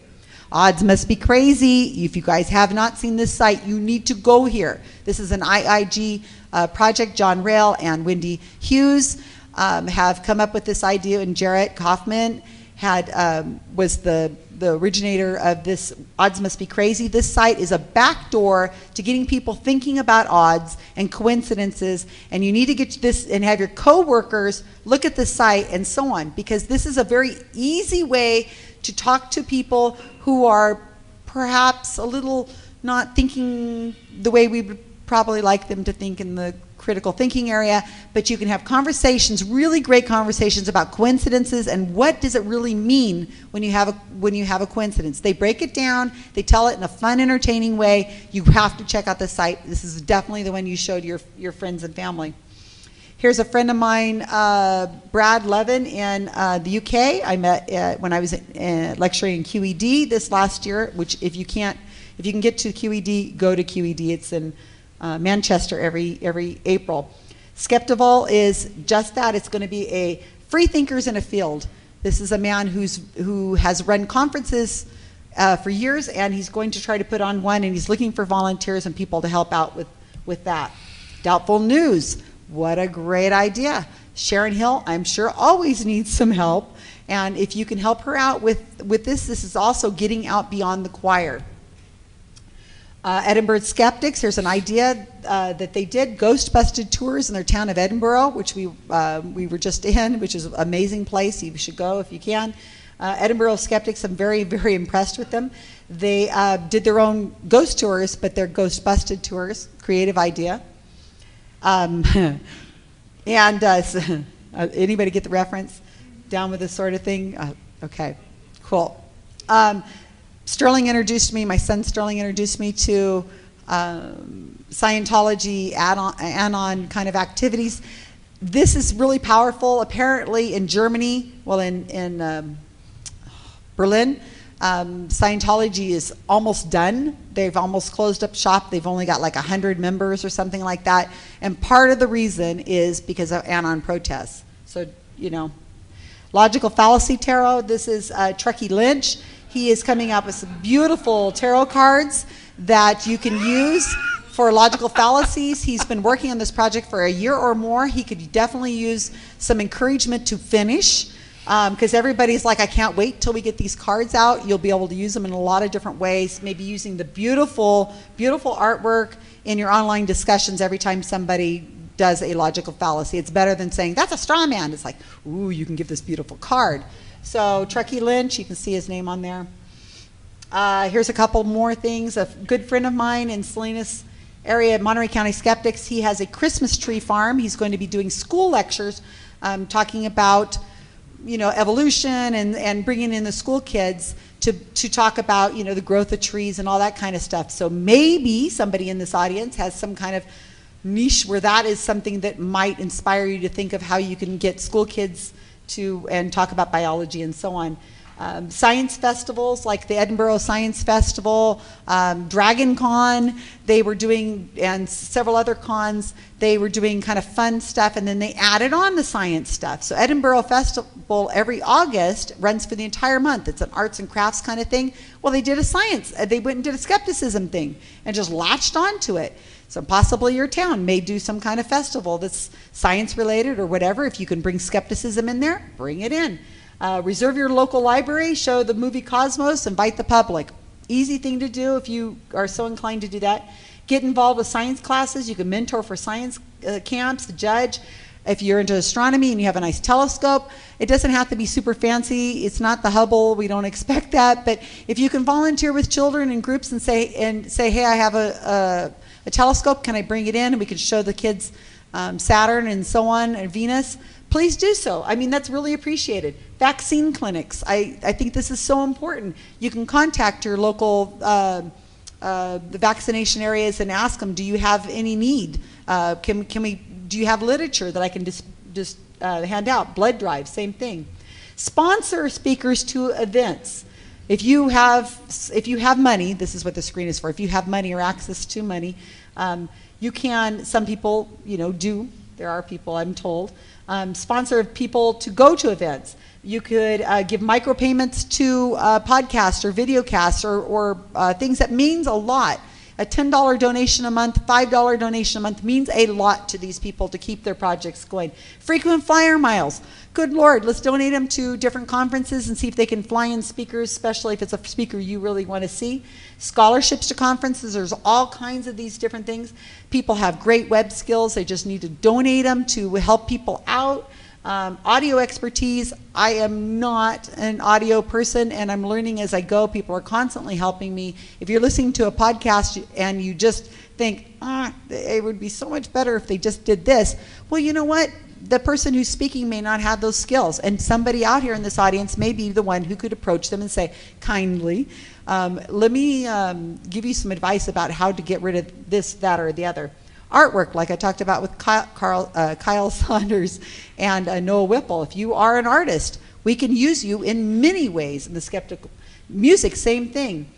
Odds must be crazy. If you guys have not seen this site, you need to go here. This is an IIG uh, project. John Rail and Wendy Hughes um, have come up with this idea, and Jarrett Kaufman had um, was the the originator of this odds must be crazy this site is a backdoor to getting people thinking about odds and coincidences and you need to get this and have your coworkers look at the site and so on because this is a very easy way to talk to people who are perhaps a little not thinking the way we would probably like them to think in the critical thinking area, but you can have conversations, really great conversations about coincidences and what does it really mean when you have a when you have a coincidence. They break it down, they tell it in a fun, entertaining way. You have to check out the site. This is definitely the one you showed your your friends and family. Here's a friend of mine, uh, Brad Levin in uh, the UK. I met uh, when I was uh, lecturing in QED this last year. Which, if you can't, if you can get to QED, go to QED. It's in uh, Manchester every every April. Skeptival is just that. It's going to be a free thinkers in a field. This is a man who's who has run conferences uh, for years, and he's going to try to put on one, and he's looking for volunteers and people to help out with with that. Doubtful news. What a great idea. Sharon Hill, I'm sure, always needs some help. And if you can help her out with, with this, this is also getting out beyond the choir. Uh, Edinburgh Skeptics, here's an idea uh, that they did ghost busted tours in their town of Edinburgh, which we, uh, we were just in, which is an amazing place. You should go if you can. Uh, Edinburgh Skeptics, I'm very, (laughs) very impressed with them. They uh, did their own ghost tours, but they're ghost busted tours. Creative idea. Um, (laughs) and uh, (laughs) anybody get the reference? Down with this sort of thing? Uh, okay, cool. Um, Sterling introduced me, my son Sterling introduced me to um, Scientology add-on kind of activities. This is really powerful. Apparently in Germany, well in, in um, Berlin, um, Scientology is almost done. They've almost closed up shop. They've only got like 100 members or something like that. And part of the reason is because of Anon protests. So, you know, Logical Fallacy Tarot, this is uh, Lynch. He is coming up with some beautiful tarot cards that you can use for logical fallacies. He's been working on this project for a year or more. He could definitely use some encouragement to finish because um, everybody's like, I can't wait till we get these cards out. You'll be able to use them in a lot of different ways, maybe using the beautiful, beautiful artwork in your online discussions every time somebody does a logical fallacy. It's better than saying, that's a straw man. It's like, ooh, you can give this beautiful card. So Truckee Lynch, you can see his name on there. Uh, here's a couple more things. A good friend of mine in Salinas area, Monterey County Skeptics, he has a Christmas tree farm. He's going to be doing school lectures um, talking about you know, evolution and, and bringing in the school kids to, to talk about, you know, the growth of trees and all that kind of stuff. So maybe somebody in this audience has some kind of niche where that is something that might inspire you to think of how you can get school kids to and talk about biology and so on um, science festivals like the Edinburgh Science Festival, um, Dragon Con, they were doing, and several other cons, they were doing kind of fun stuff and then they added on the science stuff. So Edinburgh Festival every August runs for the entire month. It's an arts and crafts kind of thing. Well, they did a science, uh, they went and did a skepticism thing and just latched onto it. So possibly your town may do some kind of festival that's science related or whatever. If you can bring skepticism in there, bring it in. Uh, reserve your local library, show the movie Cosmos, invite the public. Easy thing to do if you are so inclined to do that. Get involved with science classes. You can mentor for science uh, camps, judge. If you're into astronomy and you have a nice telescope, it doesn't have to be super fancy. It's not the Hubble. We don't (laughs) expect that. But if you can volunteer with children in groups and say and say, hey, I have a, a, a telescope. Can I bring it in? And we can show the kids um, Saturn and so on and Venus please do so. I mean, that's really appreciated. Vaccine clinics, I, I think this is so important. You can contact your local uh, uh, the vaccination areas and ask them, do you have any need? Uh, can, can we, do you have literature that I can just, just uh, hand out? Blood drive, same thing. Sponsor speakers to events. If you have, if you have money, this is what the screen is for. If you have money or access to money, um, you can. Some people, you know, do. There are people, I'm told, um, sponsor people to go to events. You could uh, give micropayments to uh, podcasts or videocasts or, or uh, things that means a lot. A $10 donation a month, $5 donation a month means a lot to these people to keep their projects going. Frequent flyer miles. Good Lord, let's donate them to different conferences and see if they can fly in speakers, especially if it's a speaker you really want to see. Scholarships to conferences, there's all kinds of these different things. People have great web skills, they just need to donate them to help people out. Um, audio expertise, I am not an audio person and I'm learning as I go. People are constantly helping me. If you're listening to a podcast and you just think, ah, it would be so much better if they just did this, well, you know what? The person who's speaking may not have those skills, and somebody out here in this audience may be the one who could approach them and say, kindly, um, let me um, give you some advice about how to get rid of this, that, or the other artwork, like I talked about with Kyle, Carl, uh, Kyle (laughs) Saunders and uh, Noah Whipple. If you are an artist, we can use you in many ways in the skeptical music. Same thing.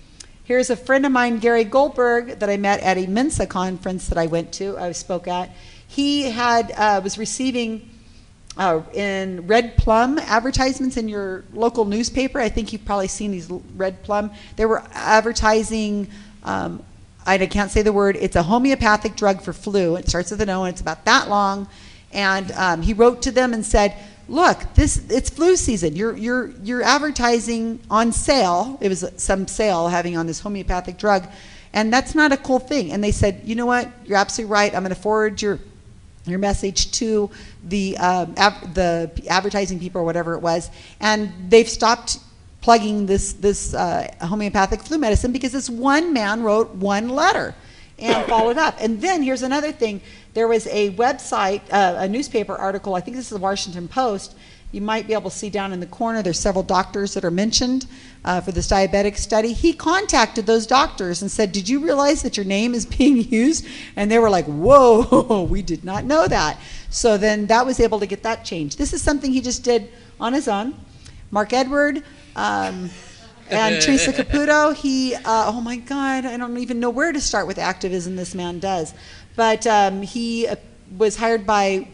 Here's a friend of mine, Gary Goldberg, that I met at a Mensa conference that I went to. I spoke at. He had uh, was receiving uh, in Red Plum advertisements in your local newspaper. I think you've probably seen these Red Plum. They were advertising um, I can't say the word. It's a homeopathic drug for flu. It starts with an O, and it's about that long. And um, he wrote to them and said, "Look, this it's flu season. You're you're you're advertising on sale. It was some sale having on this homeopathic drug, and that's not a cool thing." And they said, "You know what? You're absolutely right. I'm going to forward your." Your message to the um, the advertising people or whatever it was, and they've stopped plugging this, this uh, homeopathic flu medicine because this one man wrote one letter and (coughs) followed up. And then here's another thing. There was a website, uh, a newspaper article, I think this is the Washington Post. You might be able to see down in the corner, there's several doctors that are mentioned uh, for this diabetic study. He contacted those doctors and said, Did you realize that your name is (laughs) being used? And they were like, Whoa, (laughs) we did not know that. So then that was able to get that changed. This is something he just did on his own. Mark Edward, um, (laughs) and Teresa Caputo, he, uh, oh my God, I don't even know where to start with activism this man does. But um, he uh, was hired by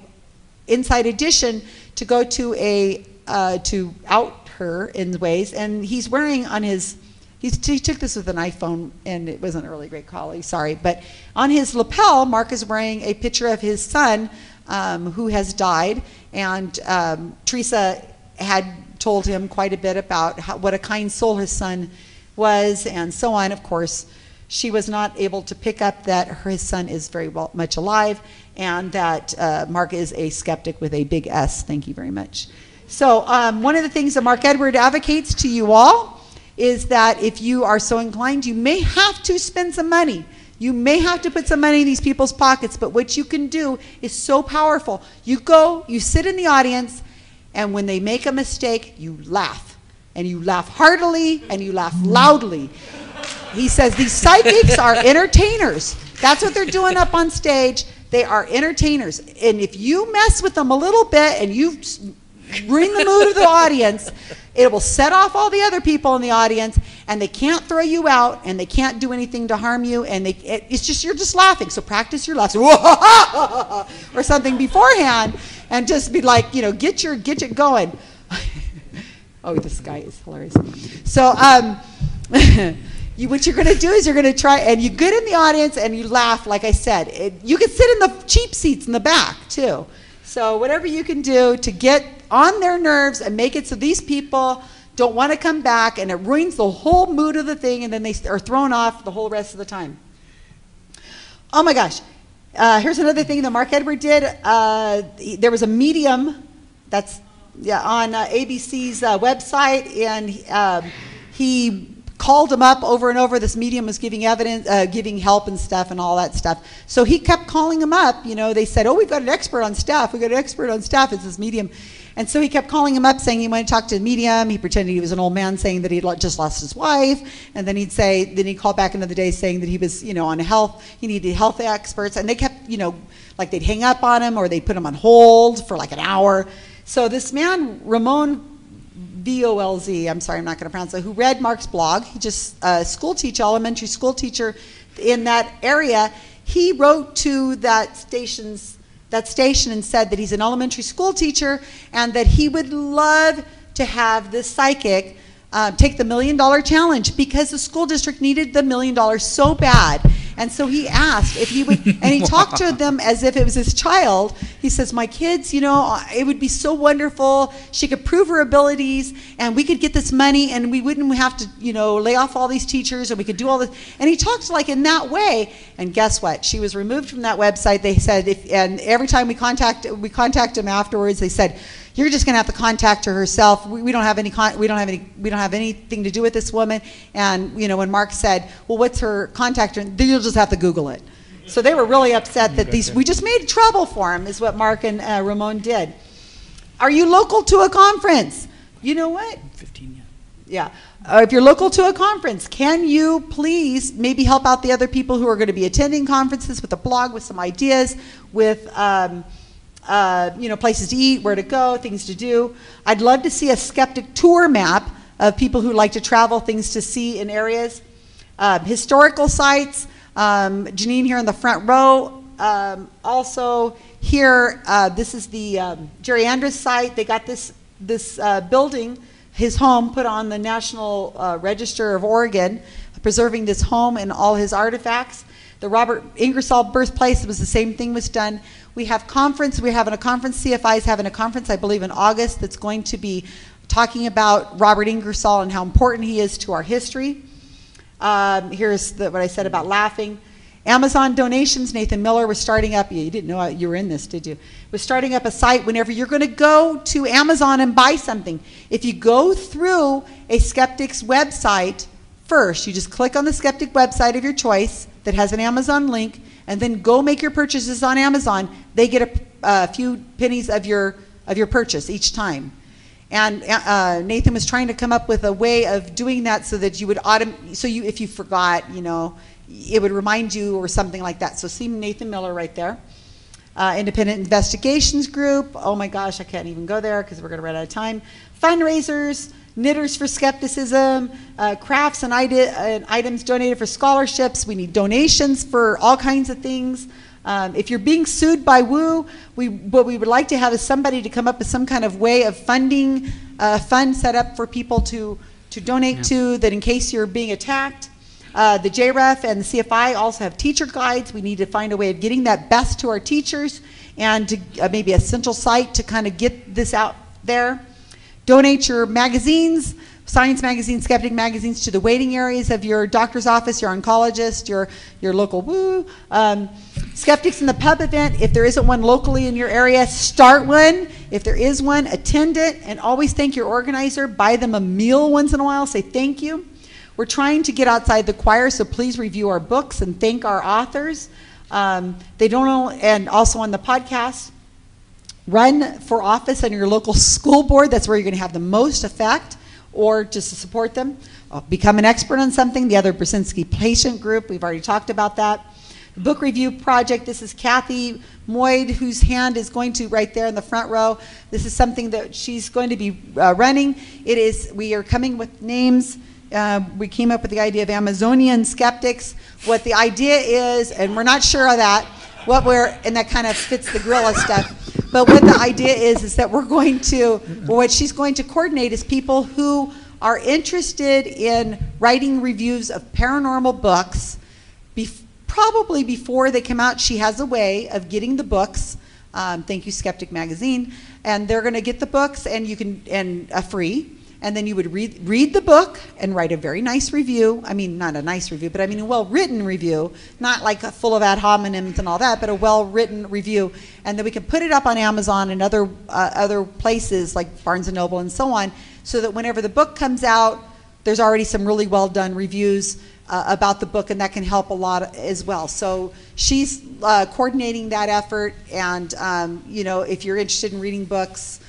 Inside Edition to go to a, uh, to out her in ways, and he's wearing on his, he took this with an iPhone, and it wasn't a really great quality, sorry, but on his lapel, Mark is wearing a picture of his son um, who has died, and um, Teresa had told him quite a bit about how, what a kind soul his son was, and so on. Of course, she was not able to pick up that her, his son is very well, much alive, and that uh, Mark is a skeptic with a big S. Thank you very much. So, um, one of the things that Mark Edward advocates to you all is that if you are so inclined, you may have to spend some money. You may have to put some money in these people's pockets, but what you can do is so powerful. You go, you sit in the audience, and when they make a mistake, you laugh. And you laugh heartily and you laugh loudly. He says these psychics are entertainers. That's what they're doing up on stage. They are entertainers. And if you mess with them a little bit and you bring the mood of the audience, it will set off all the other people in the audience, and they can't throw you out, and they can't do anything to harm you, and they, it, it's just you're just laughing. So practice your laughs (laughs) or something beforehand, and just be like, you know, get your get it going. (laughs) oh, this guy is hilarious. So, um, (laughs) you, what you're going to do is you're going to try, and you get in the audience and you laugh. Like I said, it, you can sit in the cheap seats in the back too. So whatever you can do to get on their nerves and make it so these people don't want to come back, and it ruins the whole mood of the thing, and then they are thrown off the whole rest of the time. Oh my gosh. Uh, here's another thing that Mark Edward did. Uh, there was a medium that's yeah, on uh, ABC's uh, website, and um, he called him up over and over. This medium was giving evidence, uh, giving help and stuff and all that stuff. So he kept calling him up. You know, they said, "Oh, we've got an expert on staff. We've got an expert on staff." It's this medium. And so he kept calling him up saying he wanted to talk to a medium. He pretended he was an old man saying that he'd just lost his wife. And then he'd say, then he'd call back another day saying that he was, you know, on health, he needed health experts. And they kept, you know, like they'd hang up on him or they'd put him on hold for like an hour. So this man, Ramon V-O-L-Z, I'm sorry, I'm not going to pronounce it, who read Mark's blog, he just, a school teacher, elementary school teacher in that area, he wrote to that station's that station and said that he's an elementary school teacher and that he would love to have this psychic uh, take the million dollar challenge because the school district needed the million dollars so bad. And so he asked if he would, and he talked to (laughs) them as if it was his child. He says, My kids, you know, it would be so wonderful. She could prove her abilities, and we could get this money, and we wouldn't have to, you know, lay off all these teachers, and we could do all this. And he talked like in that way. And guess what? She was removed from that website. They said, if, and every time we contact, we contact him afterwards, they said, you're just going to have to contact her herself. We, we don't have any con- we don't have any we don't have anything to do with this woman. And you know, when Mark said, "Well, what's her contact?" You'll just have to Google it. So they were really upset that these we just made trouble for him, is what Mark and uh, Ramon did. Are you local to a conference? You know what? 15, yeah. Yeah. Uh, if you're local to a conference, can you please maybe help out the other people who are going to be attending conferences with a blog, with some ideas, with um, uh, you know, places to eat, where to go, things to do. I'd love to see a skeptic tour map of people who like to travel, things to see in areas. Uh, historical sites, um, Janine here in the front row. Um, also here, uh, this is the um, Jerry Andrus site. They got this, this uh, building, his home, put on the National uh, Register of Oregon, preserving this home and all his artifacts. The Robert Ingersoll birthplace was the same thing was done. We have conference. We're having a conference. CFI is having a conference, I believe, in August that's going to be talking about Robert Ingersoll and how important he is to our history. Um, here's the, what I said about laughing. Amazon donations, Nathan Miller was starting up, you didn't know you were in this, did you? Was starting up a site whenever you're going to go to Amazon and buy something. If you go through a skeptic's website first, you just click on the skeptic website of your choice that has an Amazon link, and then go make your purchases on Amazon. They get a, a few pennies of your of your purchase each time. And uh, Nathan was trying to come up with a way of doing that so that you would autom- so you if you forgot, you know, it would remind you or something like that. So see Nathan Miller right there. Uh, Independent Investigations Group. Oh my gosh, I can't even go there because we're going to run out of time. Fundraisers, Knitters for Skepticism, uh, crafts and, and, items donated for scholarships. We need donations for all kinds of things. Um, if you're being sued by Woo, we, what we would like to have is somebody to come up with some kind of way of funding a uh, fund set up for people to, to donate yeah. to that in case you're being attacked. Uh, the JREF and the CFI also have teacher guides. We need to find a way of getting that best to our teachers and to, uh, maybe a central site to kind of get this out there. Donate your magazines, science magazines, skeptic magazines, to the waiting areas of your doctor's office, your oncologist, your, your local woo. Um, skeptics in the pub event, if there isn't one locally in your area, start one. If there is one, attend it and always thank your organizer. Buy them a meal once in a while, say thank you. We're trying to get outside the choir, so please review our books and thank our authors. Um, they don't know, and also on the podcast, Run for office on your local school board. That's where you're going to have the most effect, or just to support them. Uh, become an expert on something. The other Burzynski patient group, we've already talked about that. Book review project, this is Kathy Moyd, whose hand is going to right there in the front row. This is something that she's going to be uh, running. It is, we are coming with names. Uh, we came up with the idea of Amazonian skeptics. What the idea is, and we're not sure of that, what we're, and that kind of fits the gorilla stuff. But what the idea is, is that we're going to, what she's going to coordinate is people who are interested in writing reviews of paranormal books, bef- probably before they come out. She has a way of getting the books. Um, thank you, Skeptic Magazine, and they're going to get the books, and you can and uh, free and then you would read read the book and write a very nice review. I mean, not a nice review, but I mean a well-written review, not like full of ad hominems and all that, but a well-written review, and then we can put it up on Amazon and other uh, other places like Barnes and Noble and so on, so that whenever the book comes out, there's already some really well done reviews uh, about the book, and that can help a lot as well. So she's uh, coordinating that effort, and um, you know, if you're interested in reading books,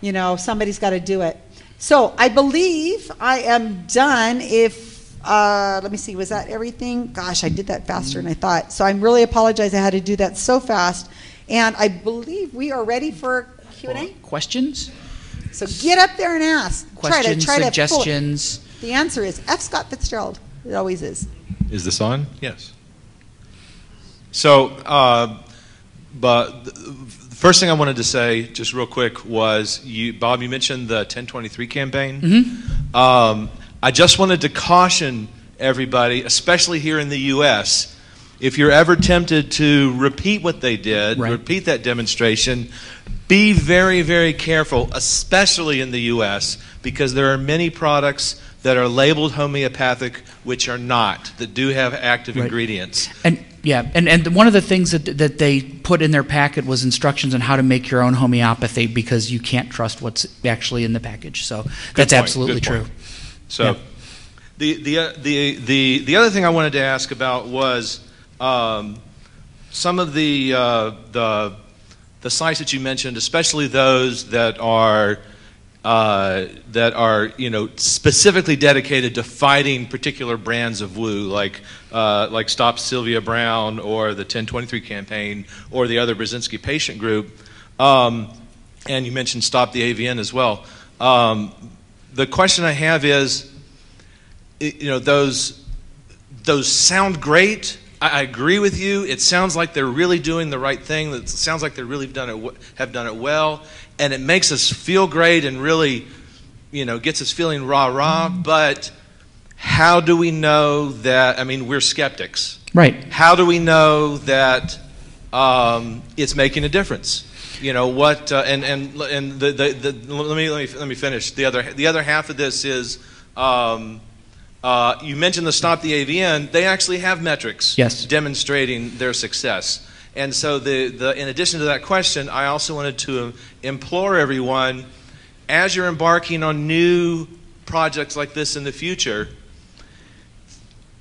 you know, somebody's got to do it. So I believe I am done. If uh, let me see, was that everything? Gosh, I did that faster than I thought. So I'm really apologize. I had to do that so fast, and I believe we are ready for Q and A. Questions? So get up there and ask. Questions, try to, try suggestions? To pull. The answer is F. Scott Fitzgerald. It always is. Is this on? Yes. So, uh, but the first thing I wanted to say, just real quick, was you, Bob. You mentioned the 1023 campaign. Mm-hmm. Um, I just wanted to caution everybody, especially here in the U.S., if you're ever tempted to repeat what they did, Right. repeat that demonstration, be very, very careful, especially in the U.S., because there are many products that are labeled homeopathic which are not, that do have active Right. ingredients. And yeah, and, and one of the things that that they put in their packet was instructions on how to make your own homeopathy because you can't trust what's actually in the package. So that's point, absolutely good true. point. So, Yeah. the, the, uh, the, the, the other thing I wanted to ask about was um, some of the, uh, the, the sites that you mentioned, especially those that are, uh, that are you know, specifically dedicated to fighting particular brands of woo, like, uh, like Stop Sylvia Browne or the 1023 campaign or the other Burzynski patient group. Um, and you mentioned Stop the AVN as well. Um, the question I have is, you know, those those sound great. I, I agree with you. It sounds like they're really doing the right thing. It sounds like they really done it, have done it well, and it makes us feel great and really, you know, gets us feeling rah rah. But how do we know that? I mean, we're skeptics. Right. How do we know that um, it's making a difference? You know what? Uh, and and and the, the, the let me let me let me finish. The other the other half of this is. Um, uh, you mentioned the Stop the AVN. They actually have metrics Yes. demonstrating their success. And so, the, the, in addition to that question, I also wanted to implore everyone as you're embarking on new projects like this in the future,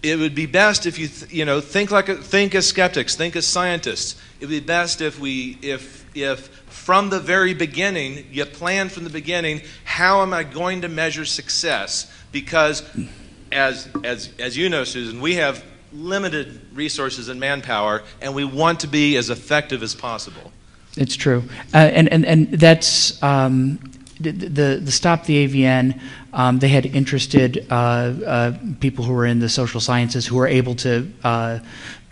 it would be best if you th- you know think like a, think as skeptics, think as scientists. It would be best if we if if from the very beginning you plan from the beginning how am I going to measure success because as as as you know Susan we have limited resources and manpower and we want to be as effective as possible. It's true, uh, and and and that's um, the, the the stop the AVN. Um, they had interested uh, uh, people who were in the social sciences who were able to, uh,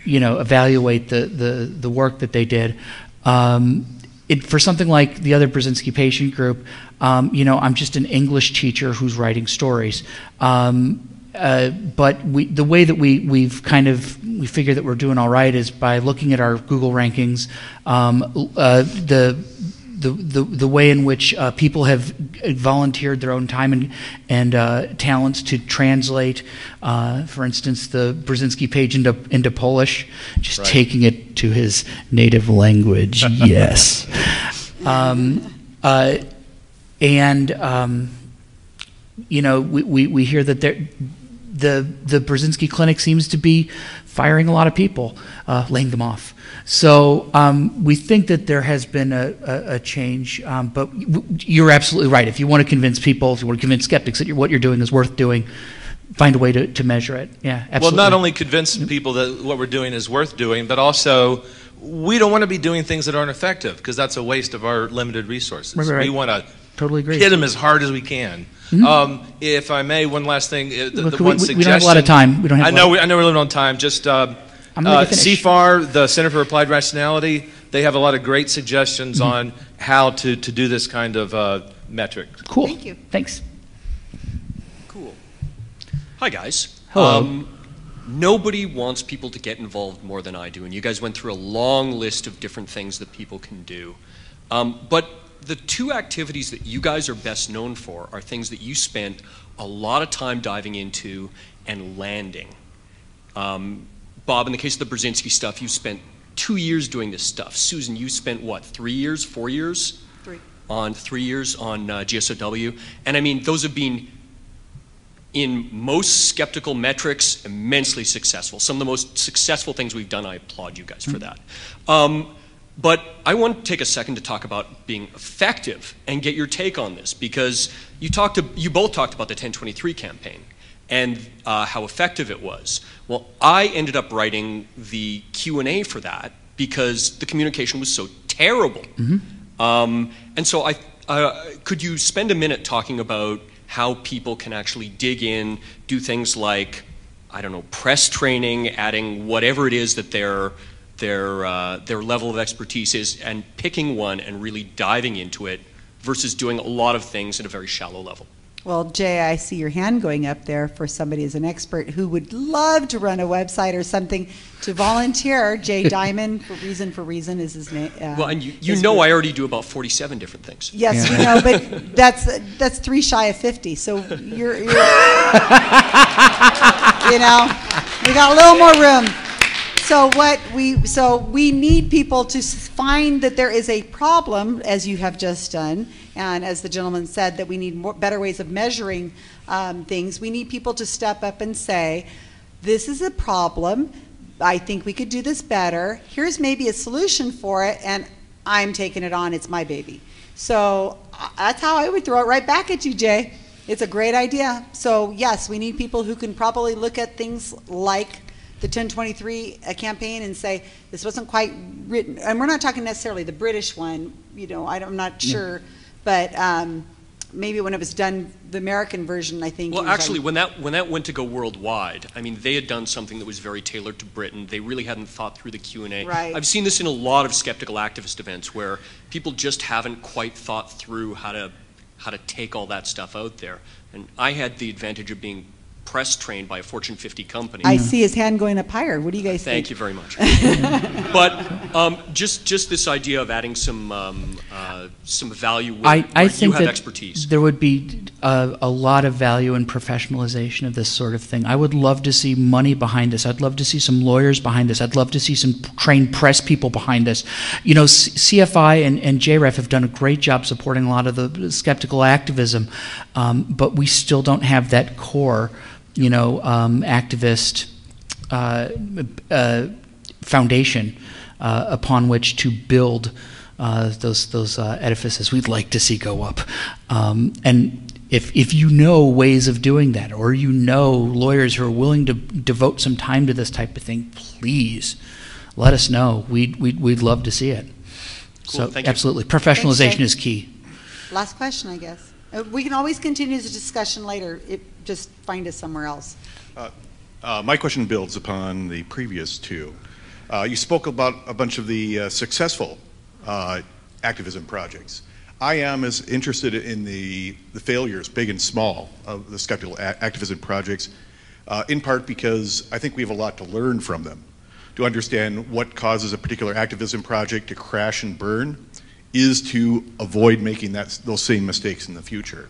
you know, evaluate the the the work that they did. Um, it, for something like the other Burzynski patient group, um, you know, I'm just an English teacher who's writing stories. Um, uh, but we, the way that we, we've kind of we figure that we're doing all right is by looking at our Google rankings, um, uh, the, the the the way in which uh, people have volunteered their own time and and uh, talents to translate, uh, for instance, the Burzynski page into into Polish, just Right. taking it to his native language. (laughs) yes. Um, uh, and um, you know, we, we, we hear that there, the the Burzynski Clinic seems to be firing a lot of people, uh, laying them off. So um, we think that there has been a, a, a change, um, but w- you're absolutely right. If you want to convince people, if you want to convince skeptics that you're, what you're doing is worth doing, find a way to, to measure it. Yeah, absolutely. Well, not only convince people that what we're doing is worth doing, but also we don't want to be doing things that aren't effective because that's a waste of our limited resources. Right, right. We want to totally agree. hit them as hard as we can. Um, if I may, one last thing. uh, The, Look, the we- one we- we don't have a lot of time. We don't have I a know. We, I know we're living on time. Just uh, I'm uh, let. CFAR, the Center for Applied Rationality, they have a lot of great suggestions Mm-hmm. on how to, to do this kind of uh, metric. Cool. Thank you. Thanks. Cool. Hi, guys. Hello. Um, nobody wants people to get involved more than I do, and you guys went through a long list of different things that people can do. Um, but the two activities that you guys are best known for are things that you spent a lot of time diving into and landing. Um, Bob, in the case of the Burzynski stuff, you spent two years doing this stuff. Susan, you spent what, three years, four years? Three. On three years on uh, GSOW. And I mean, those have been in most skeptical metrics, immensely successful. Some of the most successful things we've done, I applaud you guys for that. Um, but I want to take a second to talk about being effective and get your take on this because you talked to, you both talked about the 1023 campaign and uh, how effective it was. Well, I ended up writing the Q&A for that because the communication was so terrible. Um, and so I, uh, could you spend a minute talking about how people can actually dig in, do things like, I don't know, press training, adding whatever it is that their their uh, their level of expertise is, and picking one and really diving into it, versus doing a lot of things at a very shallow level. Well, Jay, I see your hand going up there for somebody as an expert who would love to run a website or something to volunteer. Jay (laughs) Diamond, for Reason for Reason, is his name. Uh, Well, and you, you know group. I already do about 47 different things. Yes, you know, but (laughs) that's that's three shy of fifty. So you're, you're (laughs) you know, we got a little more room. So what we so we need people to find that there is a problem, as you have just done, and as the gentleman said, that we need more better ways of measuring um, things. We need people to step up and say, "This is a problem. I think we could do this better. Here's maybe a solution for it, and I'm taking it on. It's my baby." So uh, that's how I would throw it right back at you, Jay. It's a great idea. So yes, we need people who can probably look at things like the 1023 uh, campaign and say this wasn't quite written. And we're not talking necessarily the British one. You know, I don't, I'm not sure, but um, maybe when it was done, the American version, I think. Well, actually, like- when that when that went to go worldwide, I mean, they had done something that was very tailored to Britain. They really hadn't thought through the Q and A. Right. I've seen this in a lot of skeptical activist events where people just haven't quite thought through how to how to take all that stuff out there. And I had the advantage of being press trained by a Fortune 50 company. I see his hand going up higher. What do you guys think? Thank think? you very much. (laughs) but um, just just this idea of adding some um, uh, some value where, I, I where think you have that expertise. there would be a, a lot of value in professionalization of this sort of thing. I would love to see money behind this. I'd love to see some lawyers behind this. I'd love to see some trained press people behind this. You know, C- CFI and, and JREF have done a great job supporting a lot of the skeptical activism, um, but we still don't have that core, you know, um, activist uh, uh, foundation uh, upon which to build uh, those those uh, edifices we'd like to see go up. Um, and if if you know ways of doing that, or you know lawyers who are willing to devote some time to this type of thing, please let us know. We'd we'd, we'd love to see it. Cool, so thank you. absolutely, professionalization Jay. is key. Last question, I guess. Uh, We can always continue the discussion later. It, just find us somewhere else. Uh, My question builds upon the previous two. Uh, You spoke about a bunch of the uh, successful uh, activism projects. I am as interested in the the failures, big and small, of the skeptical activism projects, uh, in part because I think we have a lot to learn from them. To understand what causes a particular activism project to crash and burn is to avoid making that, those same mistakes in the future.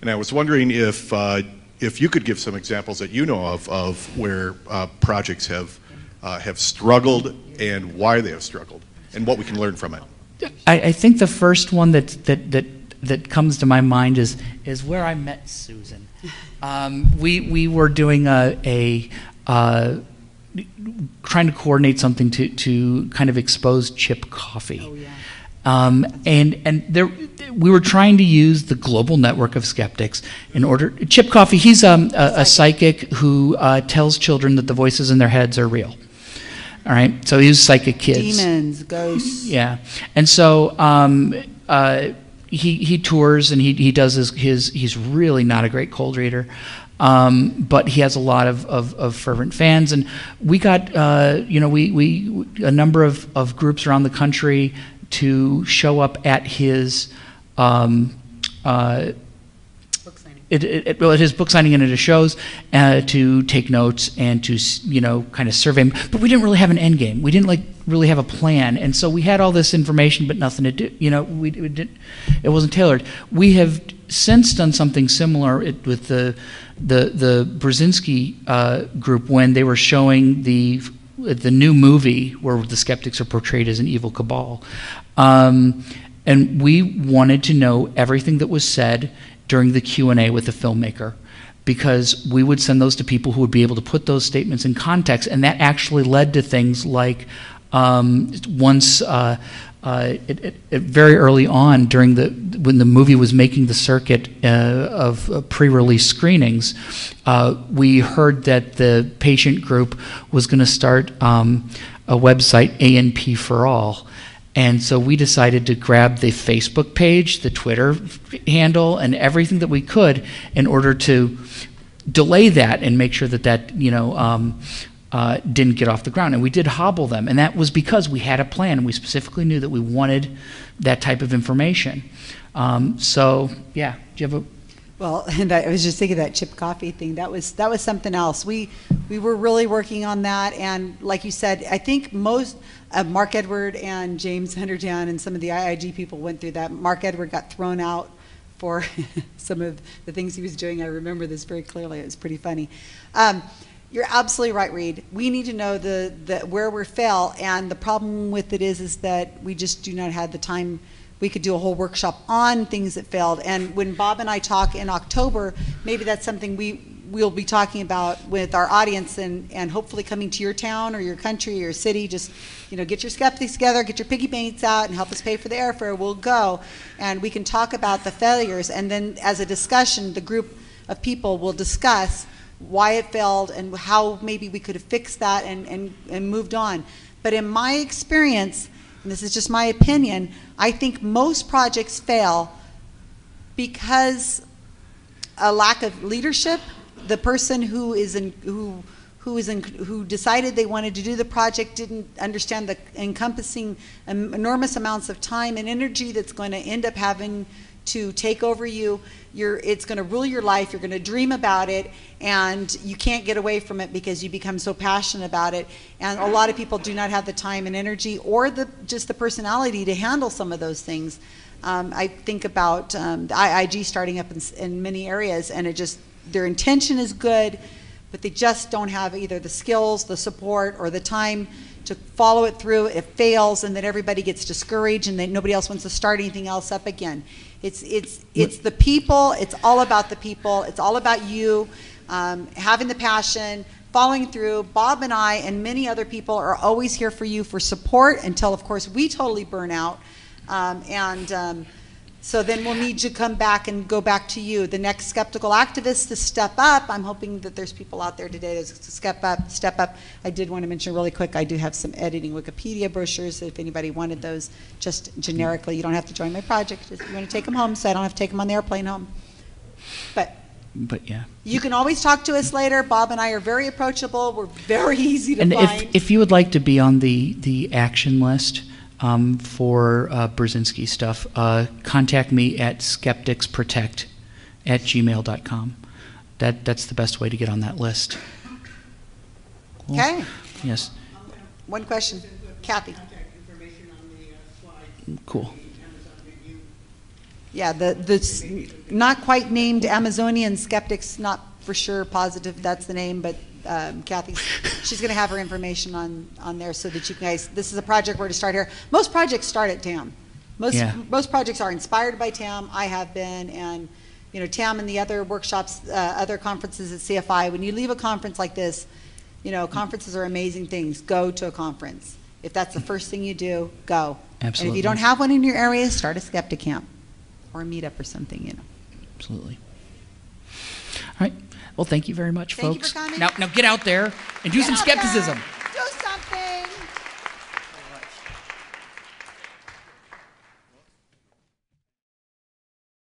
And I was wondering if, uh, if you could give some examples that you know of, of where uh, projects have, uh, have struggled and why they have struggled, and what we can learn from it. I, I think the first one that, that, that, that comes to my mind is, is where I met Susan. Um, we, we were doing a, a uh, trying to coordinate something to, to kind of expose Chip Coffey. Um, and and there, we were trying to use the global network of skeptics in order. Chip Coffey, he's um, a, a psychic who uh, tells children that the voices in their heads are real. All right, so he's psychic kids. Demons, ghosts. Yeah, and so um, uh, he he tours and he he does his his he's really not a great cold reader, um, but he has a lot of, of, of fervent fans, and we got uh, you know we we a number of, of groups around the country to show up at his. Um, uh, it, it, it, well, at his book signing and at his shows uh, to take notes and to you know kind of survey him. But we didn't really have an end game. We didn't like really have a plan, and so we had all this information, but nothing to do. You know, we, we didn't. It wasn't tailored. We have since done something similar it, with the the the Burzynski uh, group when they were showing the the new movie where the skeptics are portrayed as an evil cabal. Um, and we wanted to know everything that was said during the Q&A with the filmmaker. because we would send those to people who would be able to put those statements in context, and that actually led to things like um, once. Uh, uh, it, it, it very early on during the when the movie was making the circuit uh, of uh, pre-release screenings, uh, we heard that the patient group was going to start um, a website ANP for all. And so we decided to grab the Facebook page, the Twitter handle, and everything that we could in order to delay that and make sure that that you know um, uh, didn't get off the ground. And we did hobble them, and that was because we had a plan. And we specifically knew that we wanted that type of information. Um, so yeah, do you have a Well, (laughs) and I was just thinking that Chip Coffey thing. That was that was something else. We we were really working on that, and like you said, I think most uh, Mark Edward and James Underdown and some of the IIG people went through that. Mark Edward got thrown out for (laughs) some of the things he was doing. I remember this very clearly. It was pretty funny. Um, you're absolutely right, Reed. We need to know the, the where we fail, and the problem with it is is that we just do not have the time. We could do a whole workshop on things that failed. And when Bob and I talk in October, maybe that's something we we'll be talking about with our audience and, and hopefully coming to your town or your country or city. Just, you know, get your skeptics together, get your piggy banks out, and help us pay for the airfare. We'll go, and we can talk about the failures. And then, as a discussion, the group of people will discuss why it failed and how maybe we could have fixed that and, and, and moved on. But in my experience, and this is just my opinion, I think most projects fail because a lack of leadership. The person who is in, who who is in, who decided they wanted to do the project didn't understand the encompassing enormous amounts of time and energy that's going to end up having to take over you. You're, it's going to rule your life. You're going to dream about it, and you can't get away from it because you become so passionate about it. And a lot of people do not have the time and energy, or the just the personality to handle some of those things. Um, I think about um, the IIG starting up in, in many areas, and it just their intention is good, but they just don't have either the skills, the support, or the time to follow it through. It fails, and then everybody gets discouraged, and then nobody else wants to start anything else up again. It's it's it's the people. It's all about the people. It's all about you um, having the passion, following through. Bob and I and many other people are always here for you for support until, of course, we totally burn out. Um, and um, so then we'll need to come back and go back to you. The next skeptical activist to step up. I'm hoping that there's people out there today to step up. Step up. I did want to mention really quick. I do have some editing Wikipedia brochures. If anybody wanted those, just generically, you don't have to join my project. Just, you want to take them home, so I don't have to take them on the airplane home. But but yeah. you can always talk to us later. Bob and I are very approachable. We're very (laughs) easy to And find. if, if you would like to be on the, the action list um, for uh, Burzynski stuff, uh, contact me at skepticsprotect at gmail.com. That, that's the best way to get on that list. Cool. okay. Yes, One question, Kathy. cool. Yeah, the the not quite named Amazonian skeptics, not for sure positive that's the name, but um, Kathy, she's going to have her information on on there so that you guys. This is a project we're to start here. Most projects start at TAM. Most Yeah. most projects are inspired by TAM. I have been, and you know TAM and the other workshops, uh, other conferences at CFI. When you leave a conference like this, you know conferences are amazing things. Go to a conference. If that's the first thing you do, go. And if Absolutely. you don't have one in your area, start a skeptic camp or a meetup or something, you know. Absolutely. All right. Well, thank you very much, thank folks. Now, now get out there and do get some skepticism. There. Do something.